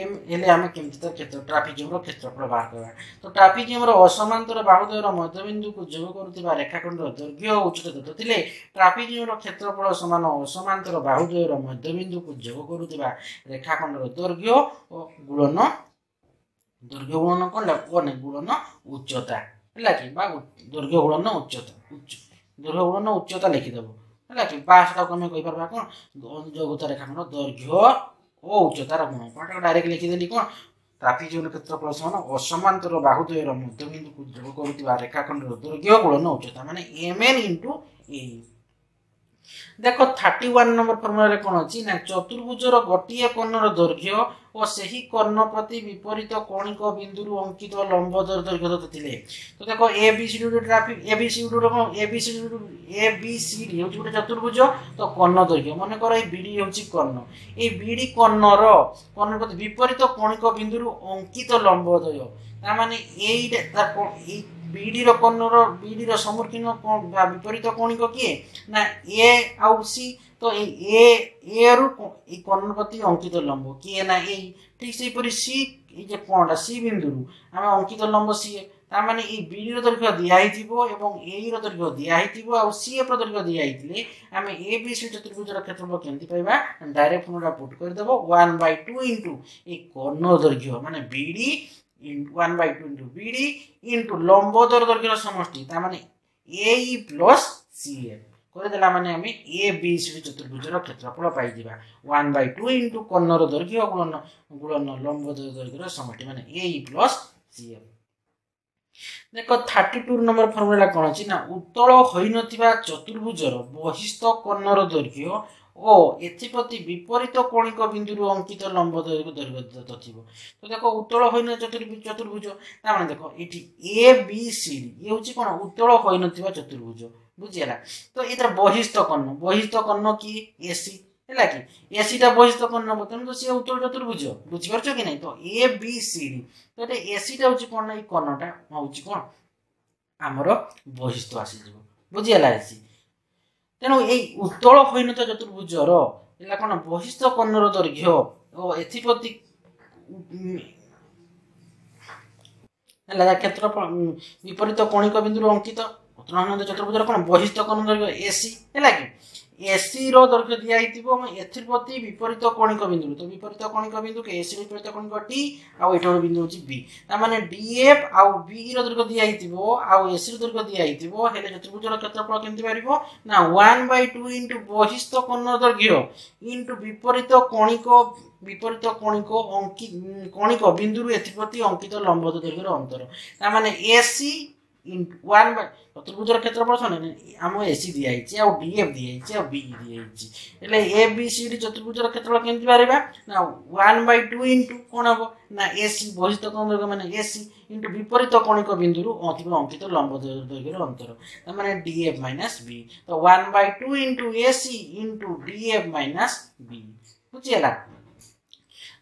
ଏମ୍ ହେଲେ ଆମେ କେମିତି ତା କ୍ଷେତ୍ର ଟ୍ରାଫିଜିୟମର କ୍ଷେତ୍ରଫଳ ବାହାର କରିବା ତ ଟ୍ରାଫିଜିୟମର ଅସମାନ୍ତର ବାହୁଦ୍ୱୟର ମଧ୍ୟବିନ୍ଦୁକୁ ଯୋଗ କରୁଥିବା ରେଖାଖଣ୍ଡର ଦୈର୍ଘ୍ୟ ଓ ଉଚ୍ଚତା ଧରୁଥିଲେ ଟ୍ରାଫିଜିୟମର କ୍ଷେତ୍ରଫଳ ସମାନ ଅସମାନ୍ତର ବାହୁଦ୍ୱୟର ମଧ୍ୟବିନ୍ଦୁକୁ ଯୋଗ କରୁଥିବା ରେଖାଖଣ୍ଡର ଦୈର୍ଘ୍ୟ ଓ ଗୁଣନ ଦୈର୍ଘ୍ୟ ଗୁଣନ କ'ଣ ଗୁଣନ ଉଚ୍ଚତା ହେଲା କି ବା ଦୈର୍ଘ୍ୟ ଗୁଣନ ଉଚ୍ଚତା ଉଚ୍ଚ ଦୈର୍ଘ୍ୟଗୁଣନ ଉଚ୍ଚତା ଲେଖିଦେବ ହେଲା କି ପାସ୍ ତାକୁ ଆମେ କହିପାରିବା କ'ଣ ଯୋଗତା ରେଖାଖଣ୍ଡ ଦୈର୍ଘ୍ୟ ଓ ଉଚ୍ଚତାର ଗୁଣ କ'ଣଟାକୁ ଡାଇରେକ୍ଟ ଲେଖିଦେଲି କ'ଣ ଟ୍ରାଫିଜୋନ୍ କ୍ଷେତ୍ର ପ୍ଲସମାନ ଅସମାନ୍ତର ବାହୁଦ୍ୱୟର ମଧ୍ୟବିନ୍ଦୁକୁ ଯୋଗ କରୁଥିବା ରେଖାଖଣ୍ଡର ଦୈର୍ଘ୍ୟ ଗୁଣନ ଉଚ୍ଚତା ମାନେ ଏମ୍ ଏନ୍ ଇଣ୍ଟୁ ଏ ଦେଖ ଥାର୍ଟି ୱାନ୍ ନମ୍ବର ଫର୍ମୁଲାରେ କ'ଣ ଅଛି ନା ଚତୁର୍ଭୁଜର ଗୋଟିଏ କୋଣର ଦୈର୍ଘ୍ୟ ଓ ସେହି କର୍ଣ୍ଣ ପ୍ରତି ବିପରୀତ କଣିକ ବିନ୍ଦୁରୁ ଅଙ୍କିତ ଲମ୍ବ ଦୈର୍ଘ୍ୟ ଥିଲେ ତ ଦେଖ A B C D traffic A B C D କ'ଣ A B C D A B C D ହେଉଛି ଗୋଟେ ଚତୁର୍ଭୁଜ ତ କର୍ଣ୍ଣ ଦୈର୍ଘ୍ୟ ମନେକର ଏଇ ବିଡ଼ି ହେଉଛି କର୍ଣ୍ଣ ଏଇ ବିଡ଼ି କର୍ଣ୍ଣର କର୍ଣ୍ଣ ପ୍ରତି ବିପରୀତ କଣିକ ବିନ୍ଦୁରୁ ଅଙ୍କିତ ଲମ୍ବ ଦୈର୍ଘ୍ୟ ତାମାନେ ଏଇଟା ଏଇ ବିଡ଼ିର କର୍ଣ୍ଣର ବିଡ଼ିର ସମ୍ମୁଖୀନ ବିପରୀତ କୌଣିକ କିଏ ନା ଏ ଆଉ ସି ତ ଏଇ ଏ ଏରୁ ଏଇ କର୍ଣ୍ଣ ପ୍ରତି ଅଙ୍କିତ ଲମ୍ବ କିଏ ନା ଏଇ ଠିକ୍ ସେହିପରି ସି ଏଇ ଯେ କ'ଣଟା ସି ବିନ୍ଦୁରୁ ଆମେ ଅଙ୍କିତ ଲମ୍ବ ସିଏ ତାମାନେ ଏଇ ବିଡ଼ିର ଦୈର୍ଘ୍ୟ ହେଇଥିବ ଏବଂ ଏଇର ଦୈର୍ଘ୍ୟ ହେଇଥିବ ଆଉ ସି ସିଏଫର ଦୈର୍ଘ୍ୟ ହେଇଥିଲେ ଆମେ ଏ ବି ସି ଚତୁର୍ଭୁଜର କ୍ଷେତ୍ରଫଳ କେମିତି ପାଇବା ଡାଇରେକ୍ଟ ପୁନରା ପୁଟ୍ କରିଦେବ ୱାନ୍ ବାଇ ଟୁ ଇଣ୍ଟୁ ଏଇ କର୍ଣ୍ଣ ଦୈର୍ଘ୍ୟ ମାନେ BD one by two into BD into লম্ব দৈর্ঘ্যের সমষ্টি তার মানে A E plus C F করে দেলা মানে আমি এ বি সি চতুর্ভুজর ক্ষেত্রফল পাই যা ওয়ান বাই টু ইন্টু কন্নর দৈর্ঘ্য গুণন গুণন লম্ব দৈর্ঘ্যের সমষ্টি মানে A E plus C F দেখ থার্টি টু নম্বর ফর্মুলা কোণ অ না উত্তল হয়ে নতুন চতুর্ভুজর বহিঃস্থ কন্নর দৈর্ঘ্য ও এথিপ্রতি বিপরীত কোণিক বিন্দুর অঙ্কিত লম্ব দৈর্ঘ্য দৈর্ঘ্য দত্ত থিব তো দেখো উত্তল হয়ে চতুর্ভুজ চতুর্ভুজ তার মানে দেখো এটি এ বি সি ইয়ে হচ্ছে কোণ উত্তল হয়ে নথিবা চতুর্ভুজ বুঝিলা তো এটার বহিষ্ঠ কর্ণ বহিষ্ঠ কর্ণ কি এসি ହେଲା କି ଏସିଟା ବହିଷ୍ଠ କରିନେବ ତେଣୁ ସିଏ ଉତ୍ତର ଚତୁର୍ଭୁଜ ବୁଝିପାରୁଛ କି ନାହିଁ ତ ଏ ବି ସି ଡି ତ ଏଟା ଏସିଟା ହେଉଛି କ'ଣ ନା ଏଇ କର୍ଣ୍ଣଟା ହେଉଛି କ'ଣ ଆମର ବହିଷ୍ଠ ଆସିଯିବ ବୁଝିଗଲା ଏସି ତେଣୁ ଏହି ଉତ୍ତଳ ହୋଇନତ ଚତୁର୍ଭୁଜର ହେଲା କ'ଣ ବହିଷ୍ଠ କର୍ଣ୍ଣର ଦୈର୍ଘ୍ୟ ଓ ଏଥିପ୍ରତି ହେଲା କ୍ଷେତ୍ର ବିପରୀତ କଣିକ ବିନ୍ଦୁରୁ ଅଙ୍କିତ ଉତ୍ତରାନନ୍ଦ ଚତୁର୍ଭୁଜର କ'ଣ ବହିଷ୍ଠ କର୍ଣ୍ଣ ଦୈର୍ଘ୍ୟ ଏସି ହେଲା କି ଏସିର ଦୈର୍ଘ୍ୟ ଦିଆହେଇଥିବ ଏବଂ ଏଥିପ୍ରତି ବିପରୀତ କୋଣିକ ବିନ୍ଦୁ ତ ବିପରୀତ କୋଣିକ ବିନ୍ଦୁ କି ଏସି ବିପରୀତ କୋଣିକ ଟି ଆଉ ଏଠି ଗୋଟେ ବିନ୍ଦୁ ହେଉଛି ବି ତାମାନେ ଡିଏଫ୍ ଆଉ ବିର ଦୈର୍ଘ୍ୟ ଦିଆହେଇଥିବ ଆଉ ଏସିର ଦୈର୍ଘ୍ୟ ଦିଆହେଇଥିବ ହେଲେ ଚତୁର୍ଭୁଜର କ୍ଷେତ୍ରଫଳ କେମିତି ବାହାରିବ ନା ୱାନ୍ ବାଇ ଟୁ ଇଣ୍ଟୁ ବହିସ୍ଥ କୋଣର ଦୈର୍ଘ୍ୟ ଇଣ୍ଟୁ ବିପରୀତ କୋଣିକ ବିପରୀତ କୋଣିକ ଅଙ୍କି କୋଣିକ ବିନ୍ଦୁରୁ ଏଥିପ୍ରତି ଅଙ୍କିତ ଲମ୍ବ ଦୈର୍ଘ୍ୟର ଅନ୍ତର ତାମାନେ ଏସି ୱାନ୍ বাই ত্রিভুজর ক্ষেত্রফଳ ଶୁଣ ଆମ ସି ଦିଆହେଇଛି ଆଉ ଡି ଏଫ୍ ଦିଆହେଇଛି ଆଉ ବି ଦିଆହେଇଛି ହେଲେ ଏ ବି ସି ଡି ଚତୁର୍ଭୁଜର କ୍ଷେତ୍ରଫଳ କେମିତି ବାହାରିବା ନା ୱାନ୍ ବାଇ ଟୁ ଇଣ୍ଟୁ କ'ଣ ହେବ ନା ଏ ସି ବହିତ କୌଣିକ ମାନେ ଏ ସି ଇଣ୍ଟୁ ବିପରୀତ କୌଣିକ ବିନ୍ଦୁରୁ ଅଧିକ ଅଙ୍କିତ ଲମ୍ବ ଦୈର୍ଘ୍ୟର ଅନ୍ତର ତାମାନେ ଡି ଏଫ୍ ମାଇନାସ୍ ବି ତ one by two into A C into D F minus B ବୁଝିହେଲା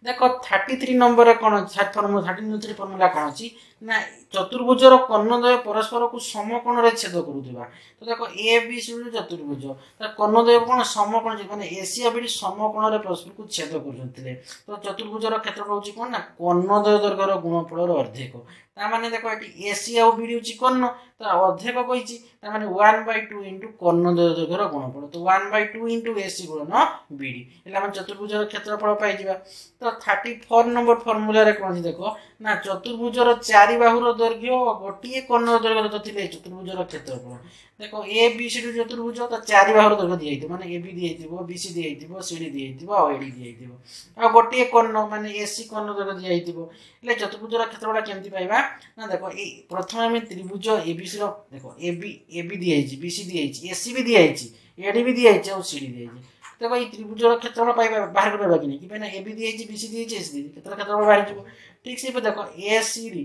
ଦେଖ ଥାର୍ଟି ଥ୍ରୀ ନମ୍ବରରେ କ'ଣ ଥାର୍ଟି ଥାର୍ଟି ଥ୍ରୀ ଫର୍ମୁଲା କ'ଣ ଅଛି ନା ଚତୁର୍ଭୁଜର କର୍ଣ୍ଣଦ୍ୱୟ ପରସ୍ପରକୁ ସମକୋଣରେ ଛେଦ କରୁଥିବା ତ ଦେଖ ଏ ବି ସି ହେଉଛି ଚତୁର୍ଭୁଜ ତା କର୍ଣ୍ଣଦ୍ୱୟ କ'ଣ ସମକୋଣ ମାନେ ଏସି ଆଉ ବିଡ଼ି ସମକୋଣରେ ପରସ୍ପରକୁ ଛେଦ କରୁଥିଲେ ତ ଚତୁର୍ଭୁଜର କ୍ଷେତ୍ର ହେଉଛି କ'ଣ ନା କର୍ଣ୍ଣଦ୍ୱୟ ଦୈର୍ଘ୍ୟର ଗୁଣଫଳର ଅର୍ଦ୍ଧେକ ତା ମାନେ ଦେଖ ଏଠି ଏସି ଆଉ ବିଡ଼ି ହେଉଛି କର୍ଣ୍ଣ ତ ଅର୍ଦ୍ଧେକ କହିଛି ତା ମାନେ ୱାନ୍ ବାଇ ଟୁ ଇଣ୍ଟୁ କର୍ଣ୍ଣଦ୍ୱୟ ଦୈର୍ଘ୍ୟର ଗୁଣଫଳ ତ one by two into AC ଗୁଣନ BD ହେଲେ ଆମେ ଚତୁର୍ଭୁଜର କ୍ଷେତ୍ରଫଳ ପାଇଯିବା ତ ଥାର୍ଟି ଫୋର୍ ନମ୍ବର ଫର୍ମୁଲାରେ କ'ଣ ଦେଖ ନା ଚତୁର୍ଭୁଜର ଚାରି ବାହୁର ଦୈର୍ଘ୍ୟ ଗୋଟିଏ କୋଣର ଦୈର୍ଘ୍ୟ ଦତ୍ତିଲେ ଚତୁର୍ଭୁଜର କ୍ଷେତ୍ରଫଳ ଦେଖ ଏ ବି ସି ଚତୁର୍ଭୁଜ ତା ଚାରି ବାହୁର ଦୈର୍ଘ୍ୟ ଦିଆହେଇଥିବ ମାନେ ଏ ବି ଦିଆହେଇଥିବ ବି ସି ଦିଆହେଇଥିବ ସି ଡି ଦିଆହେଇଥିବ ଆଉ ଏଡି ଦିଆହେଇଥିବ ଆଉ ଗୋଟିଏ କୋଣ ମାନେ ଏ ସି କୋଣର ଦୈର୍ଘ୍ୟ ଦିଆହେଇଥିବ ହେଲେ ଚତୁର୍ଭୁଜର କ୍ଷେତ୍ରଫଳ କେମିତି ପାଇବା ନା ଦେଖ ଏ ପ୍ରଥମେ ଆମେ ତ୍ରିଭୁଜ ଏ ବି ସିର ଦେଖ ଏ ବି ଏ ବି ଦିଆହେଇଛି ବି ସି ଦିଆହେଇଛି ଏ ସି ବି ଦିଆହେଇଛି ଏଡି ବି ଦିଆହେଇଛି ଆଉ ସି ଡି ଦିଆହେଇଛି ତେବେ ଏଇ ତ୍ରିଭୁଜର କ୍ଷେତ୍ରଫଳ ପାଇବା ବାହାର କରିବା କି ନାହିଁ ଭାଇନା ଏ ବି ଦିଆହେଇଛି ବି ସି ଦିଆହେଇଛି ଏସ୍ ଦିଆହେଇଛି କ୍ଷେତ୍ର କ୍ଷେତ୍ରଫଳ ବାହାରିଯିବ ଠିକ୍ ସେ ଦେଖ A C D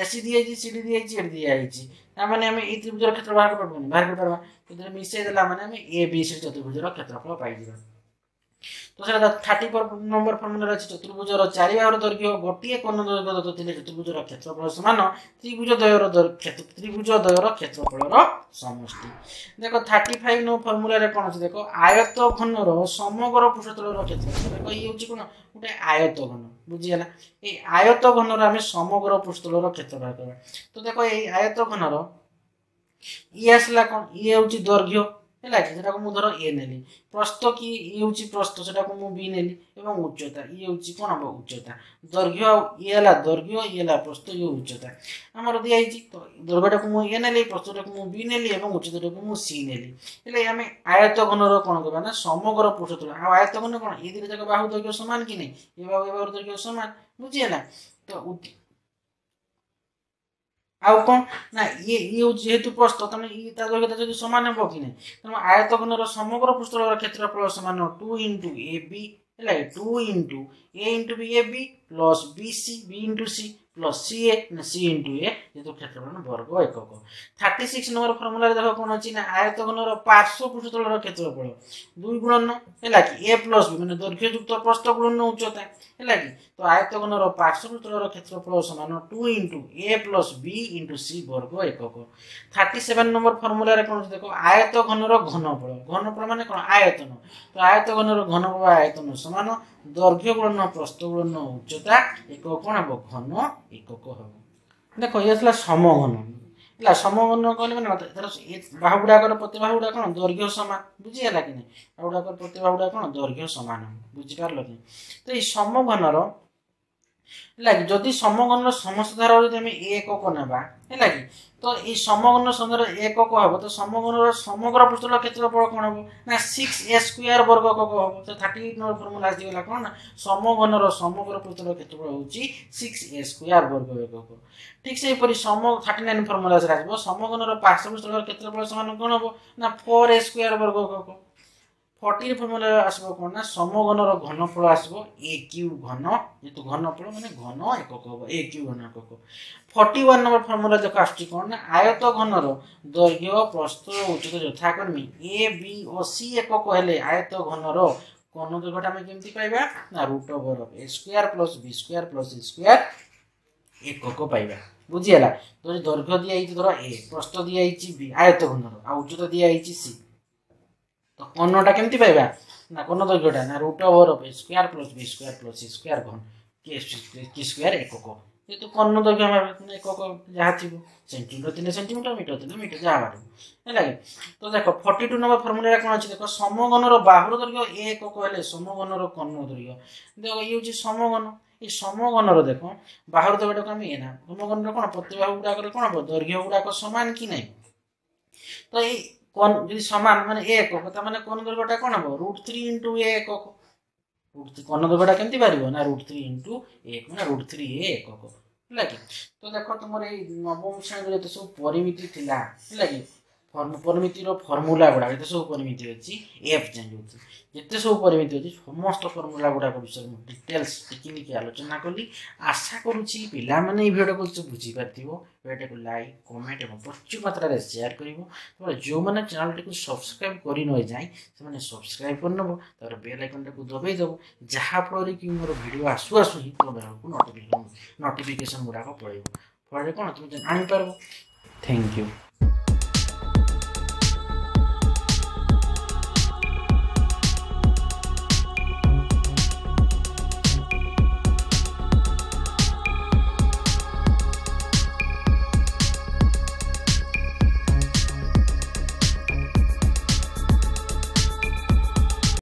A C ଦିଆହେଇଛି ସି ଡି ଦିଆହେଇଛି ଏଠି ଦିଆହେଇଛି ତାମାନେ ଆମେ ଏଇ ତ୍ରିଭୁଜର କ୍ଷେତ୍ର ବାହାର କରିପାରିବୁନି ବାହାର କରିପାରିବା ସେଥିରେ ମିଶାଇ ଦେଲା ମାନେ ଆମେ ଏ ବି ସି ଚତୁର୍ଭୁଜର କ୍ଷେତ୍ରଫଳ ପାଇଯିବା ତ ସେଇଟା ଥାର୍ଟି ଫୋର୍ ନମ୍ବର ଫର୍ମୁଲାରେ ଅଛି ଚତୁର୍ଭୁଜର ଚାରି ଭାଗର ଦୈର୍ଘ୍ୟ ଗୋଟିଏ କର୍ଣ୍ଣ ଦୈର୍ଘ୍ୟ ଦତ୍ତ ଥିଲେ ଚତୁର୍ଭୁଜର କ୍ଷେତ୍ରଫଳ ସମାନ ତ୍ରିଭୁଜ ଦ୍ୱୟର ତ୍ରିଭୁଜ ଦ୍ୱୟର କ୍ଷେତ୍ରଫଳର ସମଷ୍ଟି ଦେଖ ଥାର୍ଟି ଫାଇଭ୍ ନମ୍ବର ଫର୍ମୁଲାରେ କ'ଣ ଅଛି ଦେଖ ଆୟତ ଘନର ସମଗ୍ର ପୃଷ୍ଠତଳର କ୍ଷେତ୍ରଫଳ ଦେଖ ଇଏ ହେଉଛି କ'ଣ ଗୋଟେ ଆୟତ ଘନ ବୁଝିଗଲା ଏଇ ଆୟତ ଘନର ଆମେ ସମଗ୍ର ପୃଷ୍ଠତଳର କ୍ଷେତ୍ରଫଳ କରିବା ତ ଦେଖ ଏଇ ଆୟତ ଘନର ଇଏ ଆସିଲା କ'ଣ ଇଏ ହେଉଛି ଦୈର୍ଘ୍ୟ ହେଲା କି ସେଟାକୁ ମୁଁ ଧର ଏ ନେଲି ପ୍ରସ୍ତ କି ଇଏ ହେଉଛି ପ୍ରସ୍ତ ସେଟାକୁ ମୁଁ ବି ନେଲି ଏବଂ ଉଚ୍ଚତା ଇଏ ହେଉଛି କ'ଣ ହେବ ଉଚ୍ଚତା ଦୈର୍ଘ୍ୟ ଆଉ ଇଏ ହେଲା ଦୈର୍ଘ୍ୟ ଇଏ ହେଲା ପ୍ରସ୍ତ ଇଏ ଉଚ୍ଚତା ଆମର ଦିଆହେଇଛି ତ ଦୈର୍ଘ୍ୟଟାକୁ ମୁଁ ଏ ନେଲି ପ୍ରସ୍ତଟାକୁ ମୁଁ ବି ନେଲି ଏବଂ ଉଚ୍ଚତାଟାକୁ ମୁଁ ସି ନେଲି ହେଲେ ଆମେ ଆୟତ ଘନର କ'ଣ କରିବା ନା ସମଗ୍ର ପୃଷ୍ଠତଳ ଆଉ ଆୟତ ଘନ କ'ଣ ଏ ଦୁଇଟା ଯାକ ବାହୁ ଦୈର୍ଘ୍ୟ ସମାନ କି ନାହିଁ ଏ ବାହୁ ଏ ବାହୁ ଦୈର୍ଘ୍ୟ ସମାନ ବୁଝିହେଲା ତ ଆଉ କ'ଣ ନା ଇଏ ଇଏ ହେଉଛି ଯେହେତୁ ପ୍ରସ୍ତ ତେଣୁ ଇଏ ତା ଦୈର୍ଘ୍ୟତା ଯଦି ସମାନ ହେବ କି ନାହିଁ ତେଣୁ ଆୟତଘନର ସମଗ୍ର ପୃଷ୍ଠର କ୍ଷେତ୍ରଫଳ ସମାନ ଟୁ ଇଣ୍ଟୁ ଏ ବି ହେଲା two into A into B A B plus B C B into C plus C A ନା ସି ଇଣ୍ଟୁ ଏ ଯେହେତୁ କ୍ଷେତ୍ରଫଳ ବର୍ଗ ଏକକ ଥାର୍ଟି ସିକ୍ସ ନମ୍ବର ଫର୍ମୁଲାରେ ଦେଖ କ'ଣ ଅଛି ନା ଆୟତଘନର ପାର୍ଶ୍ୱ ପୃଷ୍ଠତଳର କ୍ଷେତ୍ରଫଳ ଦୁଇ ଗୁଣନ ହେଲା କି ଏ ପ୍ଲସ୍ ବି ମାନେ ଦୈର୍ଘ୍ୟଯୁକ୍ତ ପ୍ରସ୍ତ ଗୁଣନ ଉଚ୍ଚତା ହେଲା କି तो ଆୟତଘନର ପାର୍ଶ୍ୱବୃତ୍ତର କ୍ଷେତ୍ରଫଳ ସମାନ two into A plus B into C ବର୍ଗ ଏକକ ଥାର୍ଟି ସେଭେନ୍ ନମ୍ବର ଫର୍ମୁଲାରେ କ'ଣ ଦେଖ ଆୟତଘନର ଘନଫଳ ଘନଫଳ ମାନେ କ'ଣ ଆୟତନ ତ ଆୟତଘନର ଘନଫଳ ଆୟତନ ସମାନ ଦୈର୍ଘ୍ୟ ଗୁଣନ ପ୍ରସ୍ତ ଗୁଣନ ଉଚ୍ଚତା ଏକକ କ'ଣ ହେବ ଘନ ଏକକ ହେବ ଦେଖ ଇଏ ଥିଲା ସମଘନ ହେଲା ସମଘନ କହିଲେ ମାନେ ତାର ବାହୁଗୁଡ଼ାକର ପ୍ରତିବାହୁଗୁଡ଼ା କ'ଣ ଦୈର୍ଘ୍ୟ ସମାନ ବୁଝିହେଲା କି ନାହିଁ ବାହୁଗୁଡ଼ାକର ପ୍ରତିବାହୁଗୁଡ଼ା କ'ଣ ଦୈର୍ଘ୍ୟ ସମାନ ବୁଝିପାରିଲ କି ତ ଏଇ ସମଘନର ହେଲା କି ଯଦି ସମଗନର ସମସ୍ତ ଧାରା ଯଦି ଆମେ ଏକକ ନେବା ହେଲା କି ତ ଏଇ ସମଗନ ସଂଖ୍ୟାର ଏକକ ହେବ ତ ସମଗନର ସମଗ୍ର ପୃଷ୍ଠ କ୍ଷେତ୍ରଫଳ କ'ଣ ହେବ ନା ସିକ୍ସ ଏ ସ୍କୋୟାର ବର୍ଗ କକ ହେବ ତ ଥାର୍ଟି ଏଇଟ୍ ଫର୍ମୁଲା ଆସିଗଲା କ'ଣ ନା ସମଗନର ସମଗ୍ର ପୃଷ୍ଠ କ୍ଷେତ୍ରଫଳ ହେଉଛି ସିକ୍ସ ଏ ସ୍କୋୟାର ବର୍ଗ ଏକକ ଠିକ୍ ସେହିପରି ସମ ଥାର୍ଟି ନାଇନ୍ ଫର୍ମୁଲା ଆସିବ ସମଗନର ପାର୍ଶ୍ୱ ପୃଷ୍ଠ କ୍ଷେତ୍ରଫଳ ସମାନ କ'ଣ ହେବ ନା ଫୋର୍ ଏ ସ୍କୋୟାର ବର୍ଗ କକ ফর্টির ফর্মুলা আসব କ'ଣ ନା ସମଘନର ଘନଫଳ ଆସିବ ଏ କ୍ୟୁ ଘନ ଯେହେତୁ ଘନଫଳ ମାନେ ଘନ ଏକକ ହେବ ଏ କ୍ୟୁ ଘନ ଏକକ ଫର୍ଟି ୱାନ୍ ନମ୍ବର ଫର୍ମୁଲା ଦେଖ ଆସୁଛି କ'ଣ ନା ଆୟତ ଘନର ଦୈର୍ଘ୍ୟ ପ୍ରସ୍ତ ଉଚ୍ଚତ ଯଥାକ୍ରମୀ ଏ ବି ଓ ସି ଏକକ ହେଲେ ଆୟତ ଘନର କର୍ଣ୍ଣ ଦୈର୍ଘ୍ୟଟା ଆମେ କେମିତି ପାଇବା ନା root over A square plus B square plus A square ଏକକ ପାଇବା ବୁଝିଗଲା ତ ଦୈର୍ଘ୍ୟ ଦିଆହେଇଛି ଧର ଏ ପ୍ରସ୍ତ ଦିଆହେଇଛି ବି ଆୟତ ଘନର ଆଉ ଉଚ୍ଚତା ଦିଆହେଇଛି ସି ତ କର୍ଣ୍ଣଟା କେମିତି ପାଇବା ନା କର୍ଣ୍ଣ ଦୈର୍ଘ୍ୟଟା ନା root over of A square plus B square plus A square ଘନ କି କି ସ୍କୋୟାର୍ ଏକକ ଯେହେତୁ କର୍ଣ୍ଣ ଦୈର୍ଘ୍ୟ ଏକକ ଯାହା ଥିବ ସେଣ୍ଟିମିଟର ଥିଲେ ସେଣ୍ଟିମିଟର ମିଟର ଥିଲେ ମିଟର ଯାହା ବାଟ ହେଲା କି ତ ଦେଖ ଫର୍ଟି ଟୁ ନମ୍ବର ଫର୍ମୁଲାଟା କ'ଣ ଅଛି ଦେଖ ସମଗନର ବାହୁର ଦୈର୍ଘ୍ୟ ଏ ଏକକ ହେଲେ ସମଗନର କର୍ଣ୍ଣ ଦୈର୍ଘ୍ୟ ଦେଖ ଇଏ ହେଉଛି ସମଗନ ଏ ସମଗନର ଦେଖ ବାହୁର ଦୈର୍ଘ୍ୟଟାକୁ ଆମେ ଇଏ ନା ସମଗନର କ'ଣ ପ୍ରତିଭାଗ ଗୁଡ଼ାକରେ କ'ଣ ହେବ ଦୈର୍ଘ୍ୟ ଗୁଡ଼ାକ ସମାନ କି ନାହିଁ ତ ଏଇ কোন যদি সমান মানে এ একক তার মানে কোন দৈর্ঘ্যটা কোন হব রুট থ্রি ইন্টু এ একক রুট কোন দৈর্ঘ্যটা কেমতি পারিব না রুট থ্রি ইন্টু এ মানে রুট থ্রি এ একক ହେଲା কি তো দেখো তোমার এই নবম ଶ୍ରେଣୀରେ ଯେତେ সব পরিমিতি ଥିଲା ହେଲା কি ପରିମିତିର ଫର୍ମୁଲା ଗୁଡ଼ାକ ଯେତେ ସବୁ ପରିମିତି ଅଛି ଏଫ୍ ଯାଏଁ ହେଉଛି ଯେତେ ସବୁ ପରିମିତି ଅଛି ସମସ୍ତ ଫର୍ମୁଲା ଗୁଡ଼ାକ ବିଷୟରେ ମୁଁ ଡିଟେଲ୍ସ ଟିକିନିକି ଆଲୋଚନା କଲି ଆଶା କରୁଛି ପିଲାମାନେ ଏହି ଭିଡ଼ିଓକୁ ବୁଝିପାରିଥିବ ଭିଡ଼ିଓଟିକୁ ଲାଇକ୍ କମେଣ୍ଟ ଏବଂ ପ୍ରଚୁର ମାତ୍ରାରେ ସେୟାର କରିବ ତାପରେ ଯେଉଁମାନେ ଚ୍ୟାନେଲ୍ଟିକୁ ସବସ୍କ୍ରାଇବ୍ କରିନଏ ଯାଏଁ ସେମାନେ ସବସ୍କ୍ରାଇବ୍ କରିନେବ ତାପରେ ବେଲ୍ ଆଇକନ୍ଟାକୁ ଦବାଇ ଦେବ ଯାହାଫଳରେ କି ମୋର ଭିଡ଼ିଓ ଆସୁ ଆସୁ ହିଁ ତୁମ ପାଖକୁ ନୋଟିଫିକେସନ୍ ନୋଟିଫିକେସନ୍ ଗୁଡ଼ାକ ପଳାଇବ ଫଳରେ କ'ଣ ତୁମେ ଜାଣିପାରିବ ଥ୍ୟାଙ୍କ ୟୁ